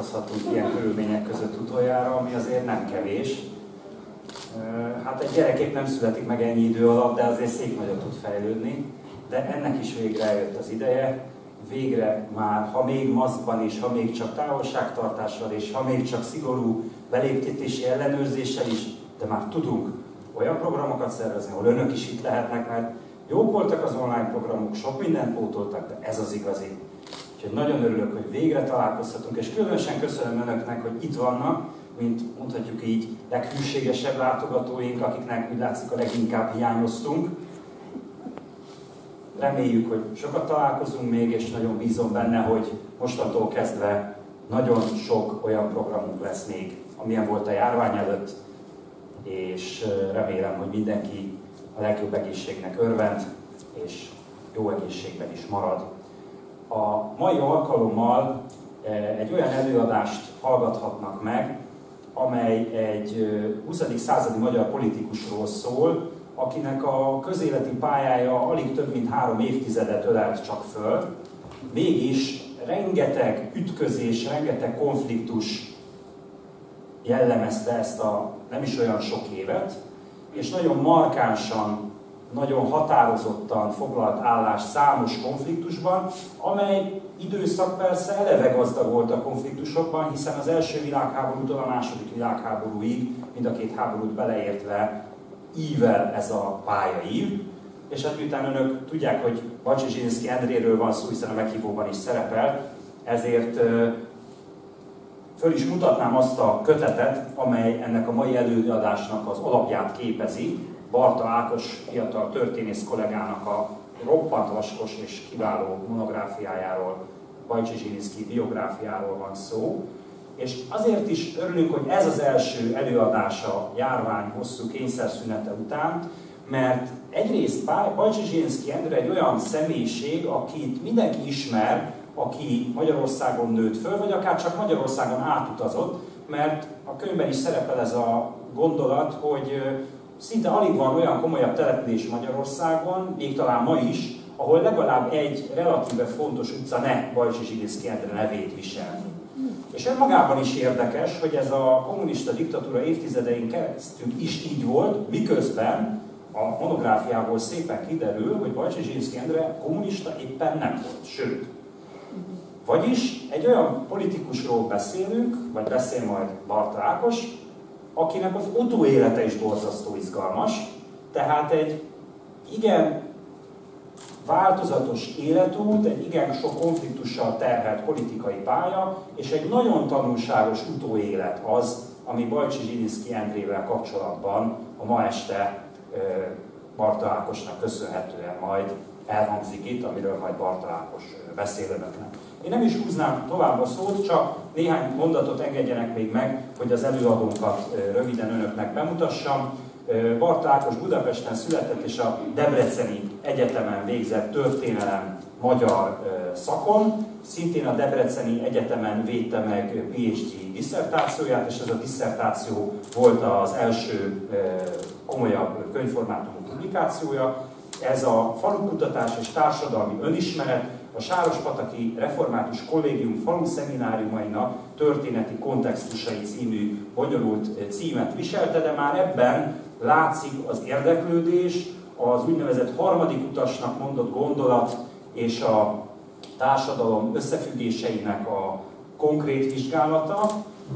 találkozhatunk ilyen körülmények között utoljára, ami azért nem kevés. Hát egy gyerek épp nem születik meg ennyi idő alatt, de azért szép nagyot tud fejlődni. De ennek is végre eljött az ideje, végre már, ha még maszkban is, ha még csak távolságtartással és ha még csak szigorú beléptetési ellenőrzéssel is, de már tudunk olyan programokat szervezni, ahol önök is itt lehetnek, mert jók voltak az online programok, sok mindent pótoltak, de ez az igazi. Úgyhogy nagyon örülök, hogy végre találkozhatunk, és különösen köszönöm önöknek, hogy itt vannak, mint mondhatjuk így leghűségesebb látogatóink, akiknek úgy látszik a leginkább hiányoztunk. Reméljük, hogy sokat találkozunk még, és nagyon bízom benne, hogy mostantól kezdve nagyon sok olyan programunk lesz még, amilyen volt a járvány előtt, és remélem, hogy mindenki a legjobb egészségnek örvend, és jó egészségben is marad. A mai alkalommal egy olyan előadást hallgathatnak meg, amely egy 20. századi magyar politikusról szól, akinek a közéleti pályája alig több mint három évtizedet ölelt csak föl, mégis rengeteg ütközés, rengeteg konfliktus jellemezte ezt a nem is olyan sok évet, és nagyon markánsan, nagyon határozottan foglalt állás számos konfliktusban, amely időszak persze eleve gazdag volt a konfliktusokban, hiszen az első világháborútól a második világháborúig, mind a két háborút beleértve ível ez a pályaív, és hát miután önök tudják, hogy Bacsi Zsinszki Endréről van szó, hiszen a meghívóban is szerepel, ezért föl is mutatnám azt a kötetet, amely ennek a mai előadásnak az alapját képezi. Barta Ákos fiatal történész kollégának a roppant vaskos és kiváló monográfiájáról, Bajcsi Zsiniszki biográfiáról van szó. És azért is örülünk, hogy ez az első előadása járvány hosszú kényszerszünete után, mert egyrészt Bajcsi Zsilinszki Endre egy olyan személyiség, akit mindenki ismer, aki Magyarországon nőtt föl, vagy akár csak Magyarországon átutazott, mert a könyvben is szerepel ez a gondolat, hogy szinte alig van olyan komolyabb település Magyarországon, még talán ma is, ahol legalább egy relatíve fontos utca ne Bajcsi Zsilinszki Endre nevét visel. És önmagában is érdekes, hogy ez a kommunista diktatúra évtizedein keresztül is így volt, miközben a monográfiából szépen kiderül, hogy Bajcsi Zsilinszki Endre kommunista éppen nem volt, sőt, vagyis egy olyan politikusról beszélünk, vagy beszél majd Barta Ákos, akinek az utóélete is borzasztó izgalmas, tehát egy igen változatos életút, egy igen sok konfliktussal terhelt politikai pálya, és egy nagyon tanulságos utóélet az, ami Bajcsi Zsilinszki Endrével kapcsolatban a ma este Barta Ákosnak köszönhetően majd elhangzik itt, amiről majd Barta Ákos beszél. Én nem is húznám tovább a szót, csak néhány mondatot engedjenek még meg, hogy az előadónkat röviden önöknek bemutassam. Bart Ákos Budapesten született és a Debreceni Egyetemen végzett történelem magyar szakon. Szintén a Debreceni Egyetemen védte meg PhD diszertációját, és ez a diszertáció volt az első komolyabb könyvformátumú publikációja. Ez a falukutatás és társadalmi önismeret, a Sárospataki Református Kollégium falu szemináriumainak történeti kontextusai című bonyolult címet viselte, de már ebben látszik az érdeklődés, az úgynevezett harmadik utasnak mondott gondolat és a társadalom összefüggéseinek a konkrét vizsgálata,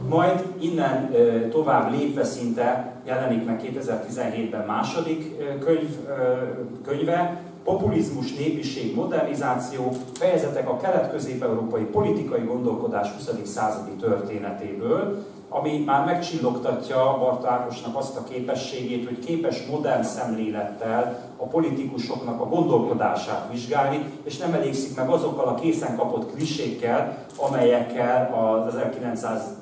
majd innen tovább lépve szinte jelenik meg 2017-ben második könyv, könyve, populizmus, népiség, modernizáció, fejezetek a kelet-közép-európai politikai gondolkodás 20. századi történetéből, ami már megcsillogtatja Barta Ákosnak azt a képességét, hogy képes modern szemlélettel a politikusoknak a gondolkodását vizsgálni, és nem elégszik meg azokkal a készen kapott klisékkel, amelyekkel az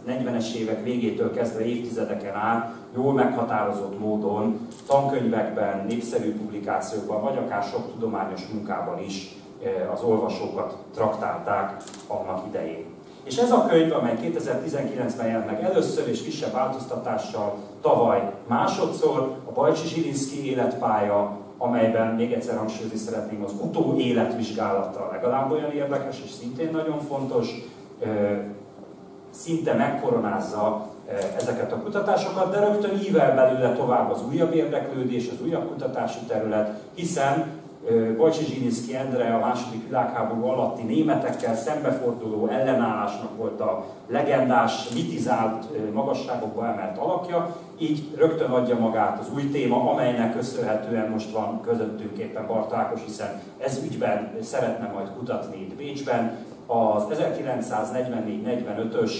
1940-es évek végétől kezdve évtizedeken át jól meghatározott módon tankönyvekben, népszerű publikációkban, vagy akár sok tudományos munkában is eh, az olvasókat traktálták annak idején. És ez a könyv, amely 2019-ben jelent meg először és kisebb változtatással tavaly másodszor, a Bajcsi Zsilinszki életpálya, amelyben még egyszer hangsúlyozni szeretném, az utó életvizsgálata legalább olyan érdekes, és szintén nagyon fontos, szinte megkoronázza ezeket a kutatásokat, de rögtön ível belőle tovább az újabb érdeklődés, az újabb kutatási terület, hiszen Bajcsi Zsilinszki Endre a második világháború alatti németekkel szembeforduló ellenállásnak volt a legendás, mitizált, magasságokba emelt alakja, így rögtön adja magát az új téma, amelynek köszönhetően most van közöttünk éppen Bart Ákos, hiszen ez ügyben szeretne majd kutatni itt Bécsben. Az 1944-45-ös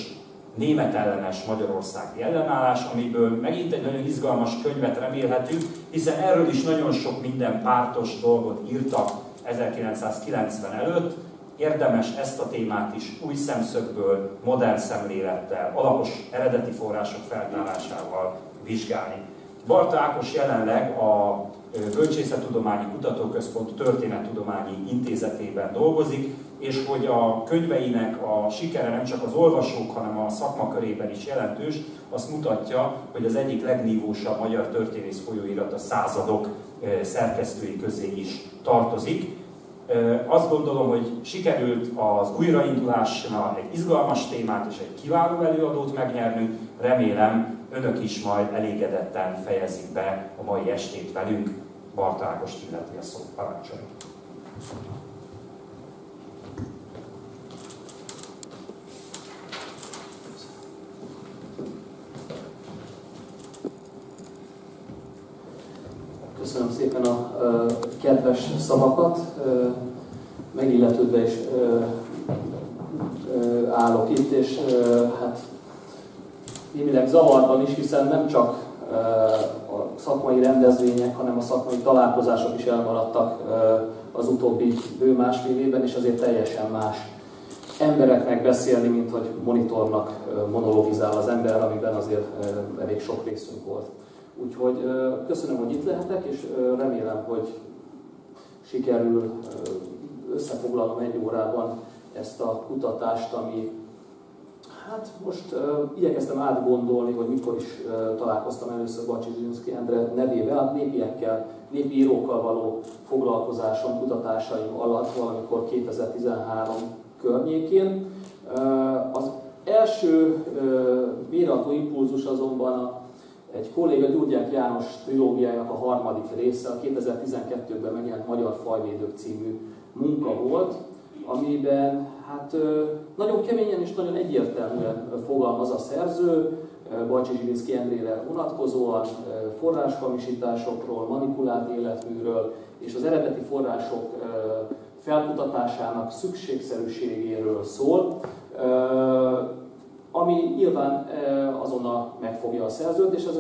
német ellenes magyarországi ellenállás, amiből megint egy nagyon izgalmas könyvet remélhetünk, hiszen erről is nagyon sok minden pártos dolgot írtak 1990 előtt. Érdemes ezt a témát is új szemszögből, modern szemlélettel, alapos eredeti források feltárásával vizsgálni. Barta Ákos jelenleg a Bölcsészettudományi Kutatóközpont Történettudományi Intézetében dolgozik, és hogy a könyveinek a sikere nem csak az olvasók, hanem a szakmakörében is jelentős, azt mutatja, hogy az egyik legnívósabb magyar történész folyóirat a századok szerkesztői közé is tartozik. Azt gondolom, hogy sikerült az újraindulásnál egy izgalmas témát és egy kiváló előadót megnyernünk. Remélem, önök is majd elégedetten fejezik be a mai estét velünk. Bartágost illeti a szó. Parancsoljuk! Köszönöm szépen a kedves szavakat, megilletődve is állok itt, és hát némileg zavarban is, hiszen nem csak a szakmai rendezvények, hanem a szakmai találkozások is elmaradtak az utóbbi bő másfél évben, és azért teljesen más embereknek beszélni, mint hogy monitornak monologizál az ember, amiben azért elég sok részünk volt. Úgyhogy köszönöm, hogy itt lehetek, és remélem, hogy sikerül összefoglalnom egy órában ezt a kutatást, ami hát most uh, igyekeztem átgondolni, hogy mikor is uh, találkoztam először Bacsi Zsinszki Endre nevével, hát népiekkel, népi írókkal való foglalkozásom, kutatásaim alatt valamikor 2013 környékén. Uh, az első uh, bírató impulzus azonban a egy kolléga Gyurgyák János trilógiájának a harmadik része, a 2012-ben megjelent Magyar Fajvédők című munka volt, amiben hát nagyon keményen és nagyon egyértelműen fogalmaz a szerző, Bajcsi Zsilinszki Endrére vonatkozóan forráshamisításokról, manipulált életműről és az eredeti források felkutatásának szükségszerűségéről szól ami nyilván azonnal megfogja a szerzőt, és ez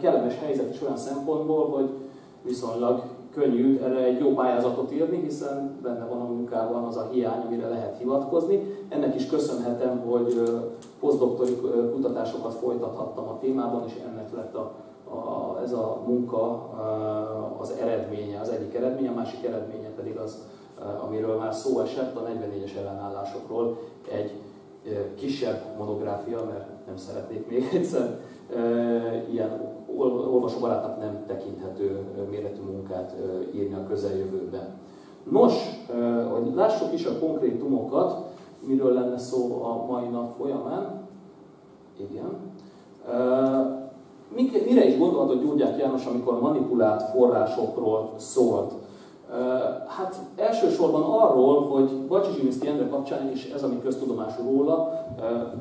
kellemes helyzet is olyan szempontból, hogy viszonylag könnyű erre egy jó pályázatot írni, hiszen benne van a munkában az a hiány, amire lehet hivatkozni. Ennek is köszönhetem, hogy posztdoktori kutatásokat folytathattam a témában, és ennek lett a, a, ez a munka az eredménye, az egyik eredménye, a másik eredménye pedig az, amiről már szó esett, a 44-es ellenállásokról egy kisebb monográfia, mert nem szeretnék még egyszer ilyen olvasóbarátnak nem tekinthető méretű munkát írni a közeljövőben. Nos, hogy lássuk is a konkrétumokat, miről lenne szó a mai nap folyamán. Igen. Mire is gondolhatott Gyurgyák János, amikor manipulált forrásokról szólt? Hát elsősorban arról, hogy Bacsi Zsilinszki Endre kapcsán is ez, ami köztudomású róla,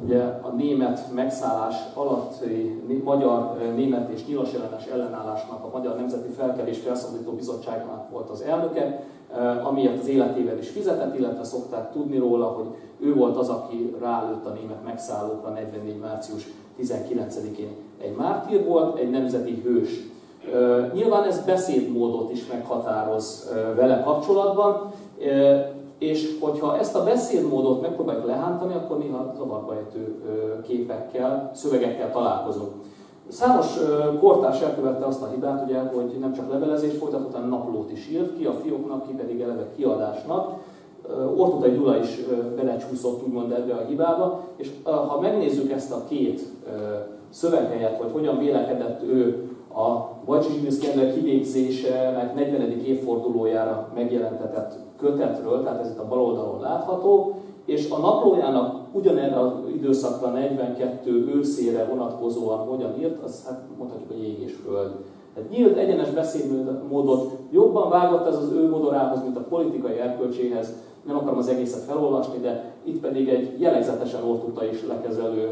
ugye a német megszállás alatti magyar, német és nyilas ellenes ellenállásnak a Magyar Nemzeti Felkelés Felszabadító Bizottságának volt az elnöke, amiért az életével is fizetett, illetve szokták tudni róla, hogy ő volt az, aki rálőtt a német megszállókra 44. március 19-én. Egy mártír volt, egy nemzeti hős Nyilván ez beszédmódot is meghatároz vele kapcsolatban, és hogyha ezt a beszédmódot megpróbáljuk lehántani, akkor néha zavarba ejtő képekkel, szövegekkel találkozunk. Számos kortárs elkövette azt a hibát, ugye, hogy nem csak levelezést folytatott, hanem naplót is írt ki, a fióknak, ki pedig eleve kiadásnak. Ortudai Gyula is belecsúszott úgymond ebbe a hibába, és ha megnézzük ezt a két szöveghelyet, hogy hogyan vélekedett ő a Bajcsi Endre kivégzésének 40. évfordulójára megjelentetett kötetről, tehát ez itt a bal oldalon látható, és a naplójának ugyanerre az időszakra 42 őszére vonatkozóan hogyan írt, az hát mondhatjuk, hogy ég és föld. Tehát nyílt, egyenes beszédmódot jobban vágott ez az ő modorához, mint a politikai erkölcséhez. Nem akarom az egészet felolvasni, de itt pedig egy jellegzetesen ortuta is lekezelő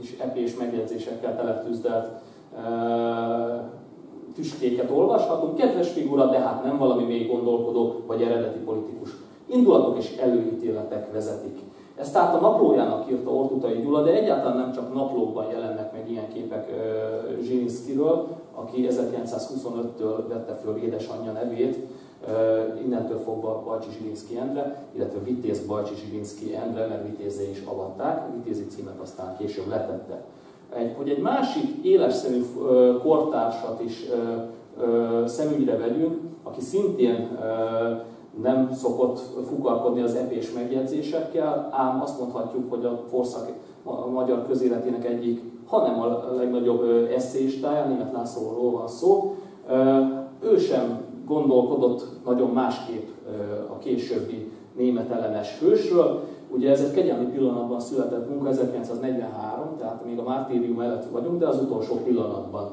kis epés megjegyzésekkel teletűzdelt tüskéket olvashatunk. Kedves figura, de hát nem valami még gondolkodó vagy eredeti politikus. Indulatok és előítéletek vezetik. Ezt tehát a naplójának írta Ortutai Gyula, de egyáltalán nem csak naplókban jelennek meg ilyen képek Zsilinszkiről, aki 1925-től vette föl édesanyja nevét, innentől fogva Bajcsi Zsilinszki Endre, illetve Vitéz Bajcsi Zsilinszki Endre, mert Vitézé is avatták, Vitézi címet aztán később letette. Egy, hogy egy másik éleszszerű kortársat is szemügyre vegyünk, aki szintén nem szokott fukarkodni az epés megjegyzésekkel, ám azt mondhatjuk, hogy a korszak a magyar közéletének egyik, hanem a legnagyobb eszéistája, német Lászlóról van szó. Ő sem gondolkodott nagyon másképp a későbbi német ellenes hősről. Ugye ez egy kegyelmi pillanatban született munka, 1943, tehát még a mártírium előtt vagyunk, de az utolsó pillanatban.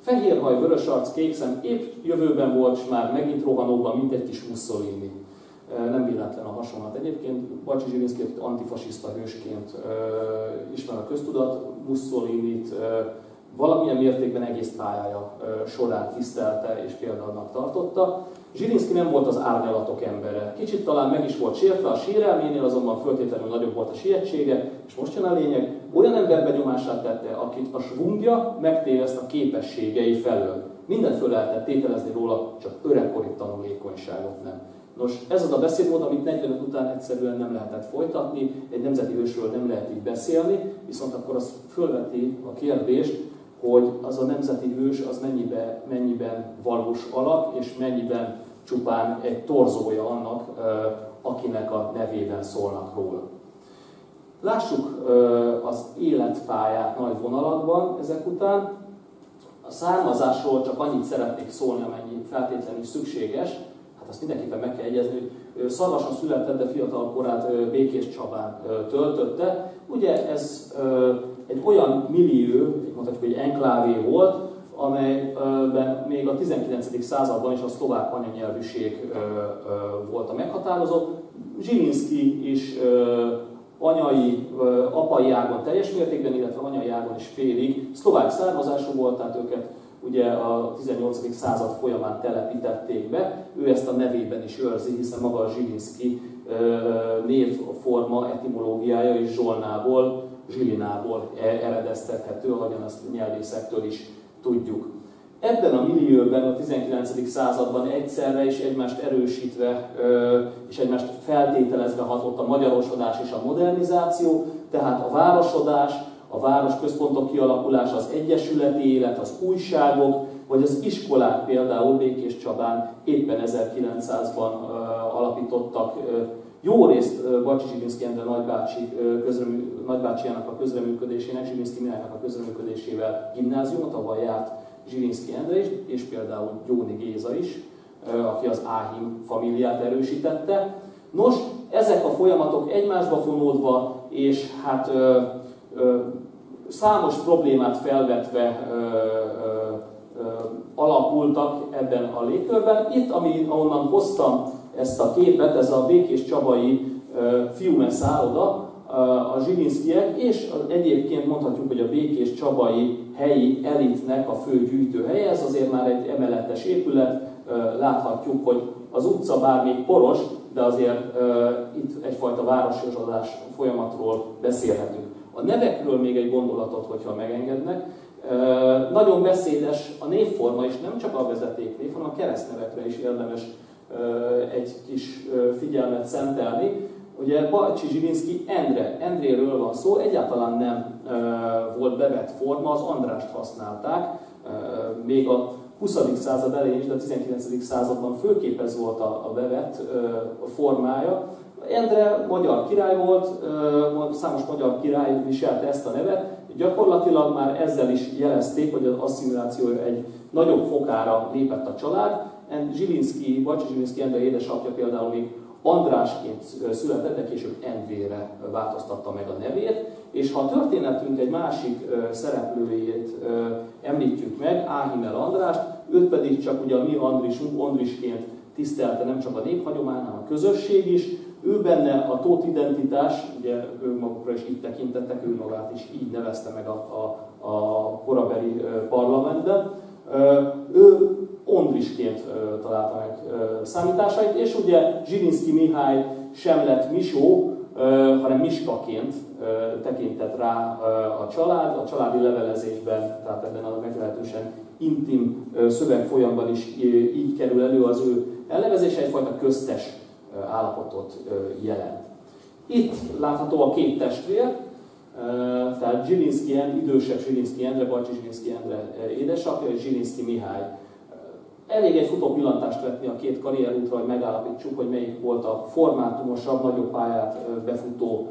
Fehér haj, vörös arc, kék szem, épp jövőben volt, és már megint rohanóban, mint egy kis Mussolini. Nem véletlen a hasonlat. Egyébként Bacsi Zsilinszki antifasiszta hősként ismer a köztudat, Mussolinit valamilyen mértékben egész pályája során tisztelte és példának tartotta. Zsilinszki nem volt az árnyalatok embere. Kicsit talán meg is volt sértve a sérelménél, azonban föltétlenül nagyobb volt a sietsége, és most jön a lényeg, olyan ember benyomását tette, akit a svungja megtéveszt a képességei felől. Mindent föl lehetett tételezni róla, csak öregkori tanulékonyságot nem. Nos, ez az a beszédmód, amit 45 után egyszerűen nem lehetett folytatni, egy nemzeti hősről nem lehet így beszélni, viszont akkor az fölveti a kérdést, hogy az a nemzeti hős az mennyiben, mennyiben valós alak, és mennyiben csupán egy torzója annak, akinek a nevében szólnak róla. Lássuk az életpályát nagy vonalakban ezek után. A származásról csak annyit szeretnék szólni, amennyi feltétlenül szükséges. Hát azt mindenképpen meg kell egyezni, hogy szarvasan született, de fiatal korát Békés Csabán töltötte. Ugye ez egy olyan millió, mondhatjuk, hogy enklávé volt, amelyben még a 19. században is a szlovák anyanyelvűség volt a meghatározó. Zsilinszki is anyai, apai ágon teljes mértékben, illetve anyai ágon is félig szlovák származású volt, tehát őket ugye a 18. század folyamán telepítették be, ő ezt a nevében is őrzi, hiszen maga a Zsilinszki névforma etimológiája is Zsolnából, Zsilinából e-, eredeztethető, ahogyan azt nyelvészektől is tudjuk. Ebben a millióben a 19. században egyszerre és egymást erősítve és egymást feltételezve hatott a magyarosodás és a modernizáció, tehát a városodás, a városközpontok kialakulása, az egyesületi élet, az újságok, vagy az iskolák például Békés Csabán éppen 1900-ban alapítottak jó részt Bacsi Zsilinszki Endre nagybácsi, közremű, nagybácsiának a közreműködésének, Zsilinszki Mihálynak a közreműködésével gimnáziumot, ahol járt Zsilinszki Endre is, és például Gyóni Géza is, aki az Áhim familiát erősítette. Nos, ezek a folyamatok egymásba fonódva, és hát ö, ö, számos problémát felvetve ö, ö, ö, alakultak ebben a légkörben. Itt, ami, ahonnan hoztam ezt a képet, ez a Békés Csabai fiúme szálloda, a Zsilinszkiek, és egyébként mondhatjuk, hogy a Békés Csabai helyi elitnek a fő gyűjtőhelye, ez azért már egy emeletes épület, láthatjuk, hogy az utca bár még poros, de azért itt egyfajta várososodás folyamatról beszélhetünk. A nevekről még egy gondolatot, hogyha megengednek. Nagyon beszédes a névforma, és nem csak a vezetéknév, hanem a keresztnevekre is érdemes egy kis figyelmet szentelni. Ugye Bajcsi Zsilinszki Endre, Endréről van szó, egyáltalán nem volt bevett forma, az Andrást használták, még a 20. század elején is, de a 19. században főképp ez volt a, bevett formája. Endre magyar király volt, számos magyar király viselte ezt a nevet, Gyakorlatilag már ezzel is jelezték, hogy az asszimiláció egy nagyobb fokára lépett a család. Zsilinszki, Bacsi Zsilinszki Endre édesapja például még Andrásként született, de később Endvére változtatta meg a nevét, és ha a történetünk egy másik szereplőjét említjük meg, Áhimel Andrást, őt pedig csak ugye a mi Andrisunk, Andrisként tisztelte nem csak a néphagyomány, hanem a közösség is. Ő benne a tót identitás, ugye ő magukra is így tekintettek, ő magát is így nevezte meg a, a, a korabeli parlamentben. Ő Ondrisként találta meg számításait, és ugye Zsirinszki Mihály sem lett Misó, hanem Miskaként tekintett rá a család, a családi levelezésben, tehát ebben a meglehetősen intim szövegfolyamban is így kerül elő az ő elnevezése, egyfajta köztes állapotot jelent. Itt látható a két testvér, tehát Zsilinszki Endre, idősebb Zsilinszki Endre, Bajcsi Zsilinszki Endre édesapja, és Zsilinszki Mihály. Elég egy futó pillantást vetni a két karrierútra, hogy megállapítsuk, hogy melyik volt a formátumosabb, nagyobb pályát befutó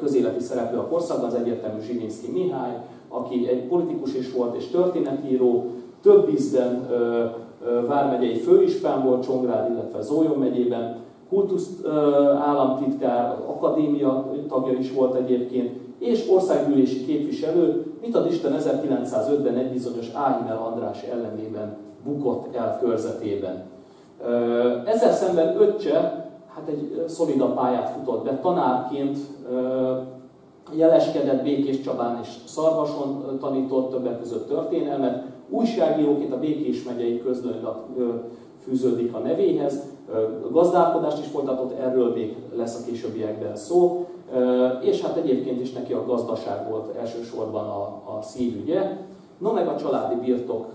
közéleti szereplő a korszakban, az egyértelmű Zsilinszki Mihály, aki egy politikus is volt és történetíró, több ízben vármegyei főispán volt Csongrád, illetve Zójon megyében, kultusz államtitkár, akadémia tagja is volt egyébként, és országgyűlési képviselő, mit ad Isten 1905-ben egy bizonyos Áhimel András ellenében bukott el körzetében. Ezzel szemben öccse hát egy szolidabb pályát futott be, tanárként jeleskedett Békés Csabán és Szarvason tanított többek között történelmet, újságíróként a Békés megyei közlőnap fűződik a nevéhez, gazdálkodást is folytatott, erről még lesz a későbbiekben szó, és hát egyébként is neki a gazdaság volt elsősorban a, a szívügye. No meg a családi birtok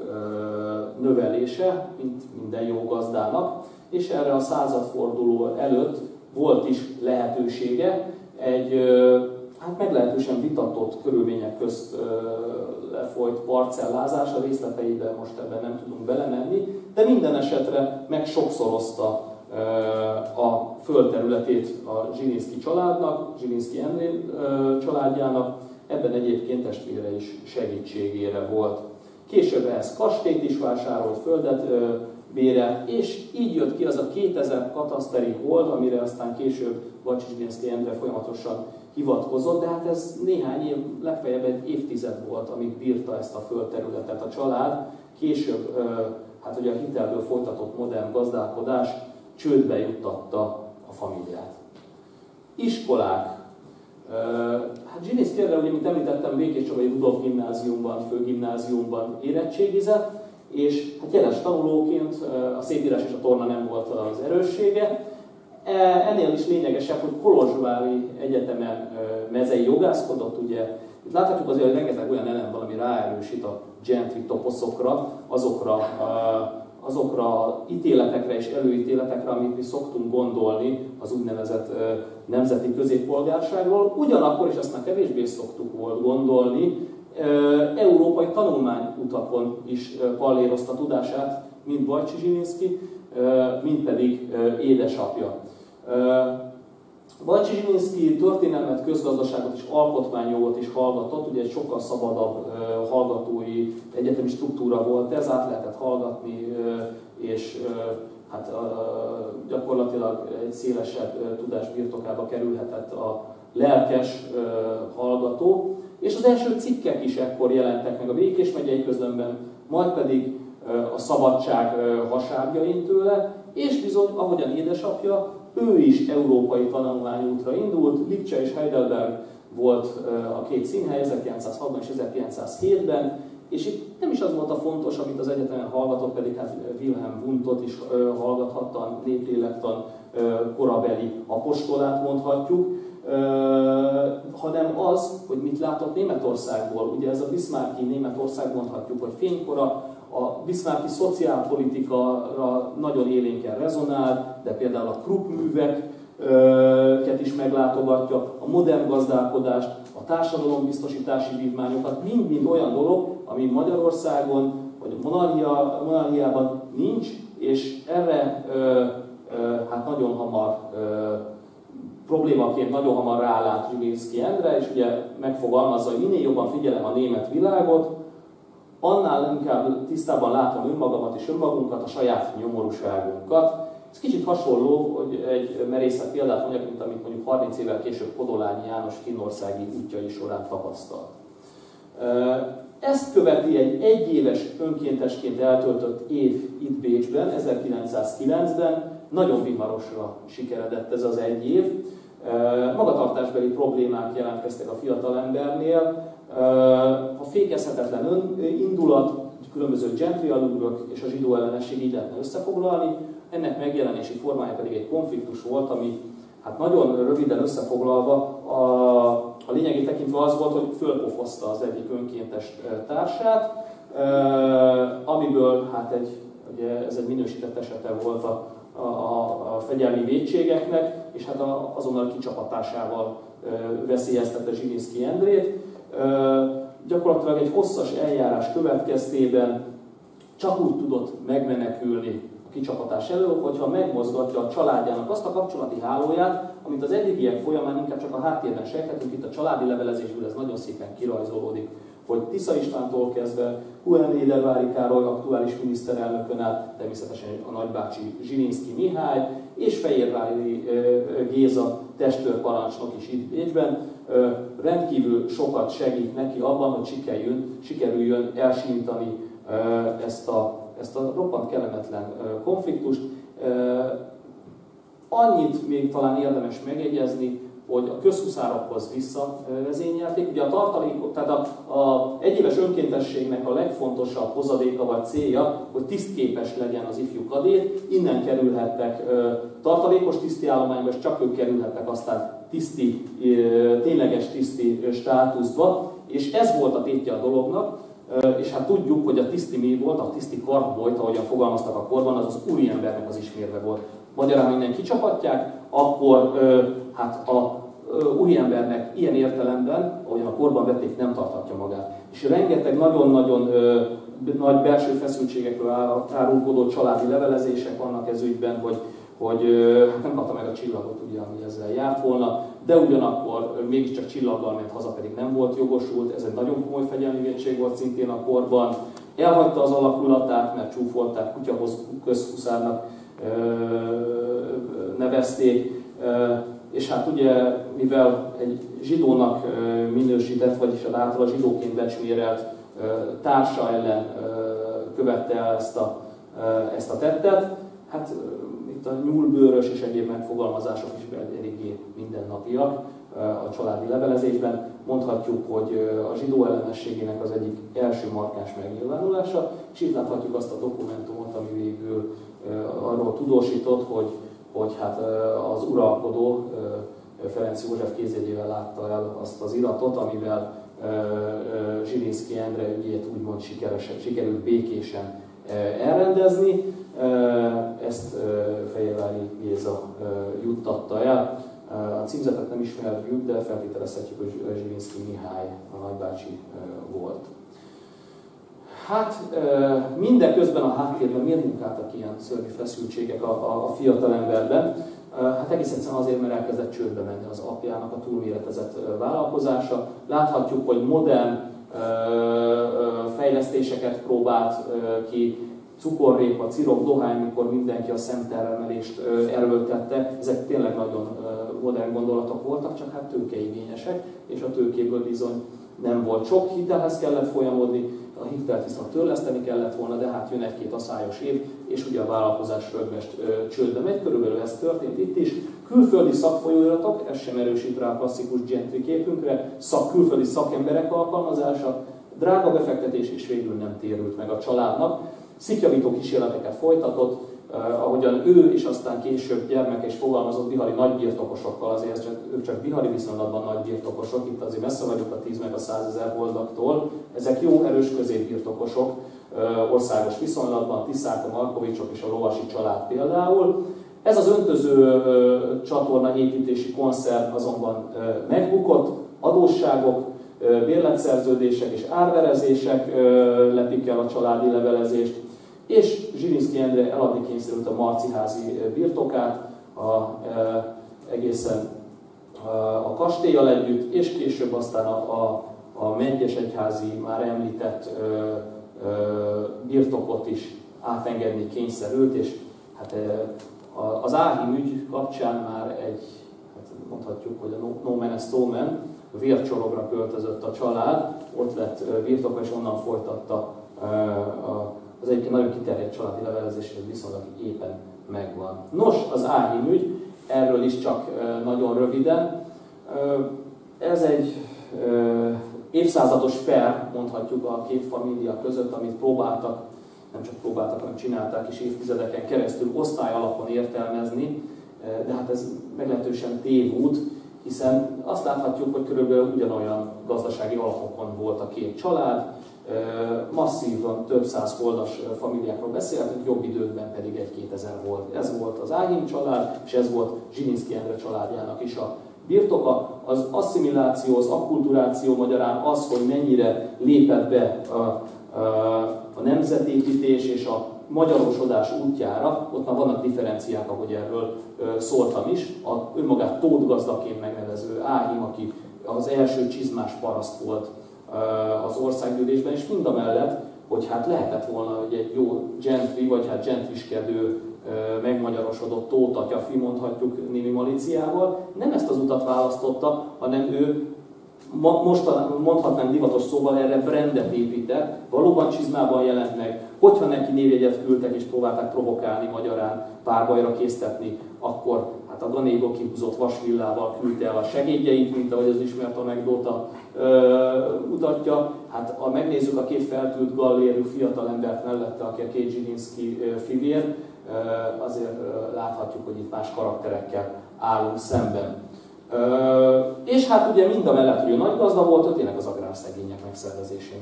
növelése, mint minden jó gazdának, és erre a századforduló előtt volt is lehetősége egy hát meglehetősen vitatott körülmények közt lefolyt parcellázás, a részleteiben most ebben nem tudunk belemenni, de minden esetre meg sokszorozta a földterületét a Zsilinszki családnak, Zsilinszki Endrén családjának, ebben egyébként testvére is segítségére volt. Később ehhez kastélyt is vásárolt, földet bérelt, és így jött ki az a 2000 kataszteri hold, amire aztán később Vacsizsdinszki Endre folyamatosan hivatkozott, de hát ez néhány év, legfeljebb egy évtized volt, amíg bírta ezt a földterületet a család. Később, hát ugye a hitelből folytatott modern gazdálkodás csődbe juttatta a familiát. Iskolák, Hát Zsinész Kérre, ugye, mint említettem, Békés Csabai Rudolf gimnáziumban, főgimnáziumban érettségizett, és hát jeles tanulóként a szépírás és a torna nem volt az erőssége. E, ennél is lényegesebb, hogy Kolozsvári Egyetemen mezei jogászkodott, ugye itt láthatjuk azért, hogy rengeteg olyan elem van, ami ráerősít a gentry toposzokra, azokra azokra ítéletekre és előítéletekre, amit mi szoktunk gondolni az úgynevezett nemzeti középpolgárságról. Ugyanakkor, és azt már kevésbé szoktuk volt gondolni, európai tanulmányutakon is pallérozta tudását, mint Bajcsi Zsilinszki, mint pedig édesapja. Zsilinszki történelmet, közgazdaságot és alkotmányjogot is hallgatott, ugye egy sokkal szabadabb hallgatói egyetemi struktúra volt, ez át lehetett hallgatni, és hát gyakorlatilag egy szélesebb tudás birtokába kerülhetett a lelkes hallgató. És az első cikkek is ekkor jelentek meg a Békés megyei közlömben, majd pedig a szabadság hasábjain tőle, és bizony, ahogyan édesapja, ő is európai tanulmányútra indult, Lipcse és Heidelberg volt a két színhely 1906-ban és 1907-ben, és itt nem is az volt a fontos, amit az egyetemen hallgatott, pedig hát Wilhelm Wundtot is hallgathatta, néplélektan korabeli apostolát mondhatjuk, hanem az, hogy mit látott Németországból. Ugye ez a Bismarcki Németország mondhatjuk, hogy fénykora, a Bismarcki szociálpolitika nagyon élénken rezonál, de például a Krupp műveket is meglátogatja, a modern gazdálkodást, a társadalombiztosítási vívmányokat, mind-mind olyan dolog, ami Magyarországon, vagy a monarchia, nincs, és erre ö, ö, hát nagyon hamar ö, problémaként nagyon hamar rálát Zsilinszki Endre, és ugye megfogalmazza, hogy minél jobban figyelem a német világot, annál inkább tisztában látom önmagamat és önmagunkat, a saját nyomorúságunkat. Ez kicsit hasonló, hogy egy merészet példát mondjak, mint amit mondjuk 30 évvel később Kodolányi János finnországi útjai során tapasztalt. Ezt követi egy egyéves önkéntesként eltöltött év itt Bécsben, 1909-ben, nagyon viharosra sikeredett ez az egy év. Magatartásbeli problémák jelentkeztek a fiatalembernél, a fékezhetetlen indulat, különböző gentry alulgök és a zsidó ellenesség így lehetne összefoglalni. Ennek megjelenési formája pedig egy konfliktus volt, ami hát nagyon röviden összefoglalva a, a lényegét tekintve az volt, hogy fölpofozta az egyik önkéntes társát, amiből hát egy, ugye ez egy minősített esete volt a, a, a fegyelmi védségeknek, és hát a, azonnal kicsapatásával veszélyeztette Zsilinszki Endrét. Gyakorlatilag egy hosszas eljárás következtében csak úgy tudott megmenekülni kicsapatás elől, hogyha megmozgatja a családjának azt a kapcsolati hálóját, amit az eddigiek folyamán inkább csak a háttérben sejthetünk, itt a családi levelezésből ez nagyon szépen kirajzolódik hogy Tisza Istvántól kezdve Huen Édervári Károly aktuális miniszterelnökön át, természetesen a nagybácsi Zsilinszki Mihály, és Fehérvári Géza testőrparancsnok is itt Bécsben, rendkívül sokat segít neki abban, hogy sikerüljön, sikerüljön elsintani ezt a, ezt a roppant kellemetlen konfliktust. Annyit még talán érdemes megjegyezni, hogy a közhuszárokhoz visszavezényelték. Ugye a tartalék, tehát a, a egyéves önkéntességnek a legfontosabb hozadéka vagy célja, hogy tisztképes legyen az ifjú kadér, innen kerülhettek ö, tartalékos tiszti állományba, és csak ők kerülhettek aztán tiszti, ö, tényleges tiszti státuszba, és ez volt a tétje a dolognak, és hát tudjuk, hogy a tiszti mi volt, a tiszti volt, ahogyan fogalmaztak a korban, az az úriembernek az ismérve volt. Magyarán minden kicsapatják, akkor hát a úriembernek ilyen értelemben, ahogyan a korban vették, nem tartatja magát. És rengeteg nagyon-nagyon nagy belső feszültségekről árulkodó családi levelezések vannak ez ügyben, hogy, hogy hát nem kapta meg a csillagot, ugye, ami ezzel járt volna, de ugyanakkor mégiscsak csillaggal ment haza, pedig nem volt jogosult, ez egy nagyon komoly fegyelmi volt szintén a korban. Elhagyta az alakulatát, mert csúfolták, kutyahoz közhuszárnak nevezték, és hát ugye, mivel egy zsidónak minősített, vagyis az által zsidóként becsmérelt társa ellen követte el ezt a, ezt a tettet, hát itt a nyúlbőrös és egyéb megfogalmazások is eléggé mindennapiak a családi levelezésben. Mondhatjuk, hogy a zsidó ellenességének az egyik első markáns megnyilvánulása, és itt láthatjuk azt a dokumentumot, ami végül arról tudósított, hogy hogy hát az uralkodó Ferenc József kézjegyével látta el azt az iratot, amivel Zsilinszki Endre ügyét úgymond sikeresen, sikerült békésen elrendezni. Ezt Fejérvári Géza juttatta el. A címzetet nem ismerjük, de feltételezhetjük, hogy Zsilinszki Mihály a nagybácsi volt. Hát mindeközben a háttérben miért munkáltak ilyen szörnyű feszültségek a, a, a fiatal emberben? Hát egész egyszerűen azért, mert elkezdett csődbe menni az apjának a túlméretezett vállalkozása. Láthatjuk, hogy modern fejlesztéseket próbált ki, cukorrépa, cirok, dohány, mikor mindenki a szemtermelést erőltette, ezek tényleg nagyon modern gondolatok voltak, csak hát tőkeigényesek, és a tőkéből bizony nem volt sok, hitelhez kellett folyamodni, a hitelt viszont törleszteni kellett volna, de hát jön egy-két asszályos év, és ugye a vállalkozás rögvest csődbe megy, körülbelül ez történt itt is. Külföldi szakfolyóiratok, ez sem erősít rá a klasszikus gentry képünkre, szak, külföldi szakemberek alkalmazása, drága befektetés, és végül nem térült meg a családnak. Szikjavító kísérleteket folytatott, ahogyan ő és aztán később gyermek és fogalmazott bihari nagybirtokosokkal, azért csak, ők csak bihari viszonylatban nagybirtokosok, itt azért messze vagyok a 10 meg a 100 ezer boldaktól. Ezek jó, erős középbirtokosok, uh, országos viszonylatban, Tiszák, a Markovicsok és a Lovasi család például. Ez az öntöző uh, csatorna építési konszert azonban megbukott, adósságok, bérletszerződések és árverezések lepik el a családi levelezést, és Zsilinszki Endre eladni kényszerült a Marciházi birtokát, a, e, egészen a kastélyjal együtt, és később aztán a, a, a Mengyes Egyházi már említett ö, ö, birtokot is átengedni kényszerült, és hát az Áhim ügy kapcsán már egy, hát mondhatjuk, hogy a No Man is No Man, vércsorogra költözött a család, ott lett birtoka, és onnan folytatta az egyébként nagyon kiterjedt családi levelezés, és viszonylag éppen megvan. Nos, az Áhim ügy, erről is csak nagyon röviden. Ez egy évszázados per, mondhatjuk a két família között, amit próbáltak, nem csak próbáltak, hanem csinálták is évtizedeken keresztül osztály alapon értelmezni, de hát ez meglehetősen tévút, hiszen azt láthatjuk, hogy körülbelül ugyanolyan gazdasági alapokon volt a két család, masszívan több száz holdas familiákról beszélhetünk, jobb időkben pedig egy-két ezer volt. Ez volt az Áhim család, és ez volt Zsilinszki Endre családjának is a birtoka. Az asszimiláció, az akkulturáció magyarán az, hogy mennyire lépett be a, a, a nemzetépítés és a magyarosodás útjára, ott már vannak differenciák, ahogy erről szóltam is. A önmagát Tóth gazdaként megnevező Áhim, aki az első csizmás paraszt volt az országgyűlésben, és mind a mellett, hogy hát lehetett volna, hogy egy jó gentry, vagy hát gentriskedő, megmagyarosodott tótatya, fi mondhatjuk némi maliciával, nem ezt az utat választotta, hanem ő most mondhatnánk divatos szóval erre brandet épített, valóban csizmában jelent meg, hogyha neki névjegyet küldtek és próbálták provokálni magyarán, párbajra késztetni, akkor hát a Ganégo kihúzott vasvillával küldte el a segédjeit, mint ahogy az ismert anekdóta ö, mutatja. Hát ha megnézzük a két feltűnt gallérű fiatalembert mellette, aki a két Zsilinszki fivér, azért láthatjuk, hogy itt más karakterekkel állunk szemben. És hát ugye mind a mellett, hogy ő nagy gazda volt, ő tényleg az agrárszegények megszervezésén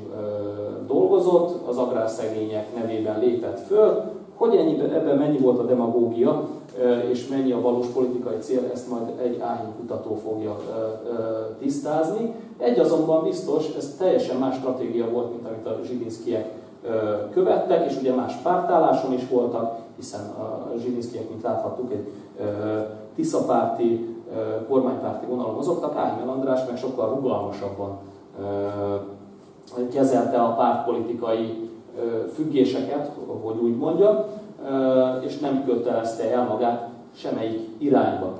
dolgozott, az agrárszegények nevében lépett föl, hogy ennyi, ebben mennyi volt a demagógia, és mennyi a valós politikai cél, ezt majd egy áhín kutató fogja tisztázni. Egy azonban biztos, ez teljesen más stratégia volt, mint amit a zsidinszkiek követtek, és ugye más pártálláson is voltak, hiszen a zsidinszkiek, mint láthattuk, egy tiszapárti, kormánypárti vonalon mozogtak, Áhimel András meg sokkal rugalmasabban kezelte a pártpolitikai függéseket, hogy úgy mondja, és nem kötelezte el magát semmelyik irányba.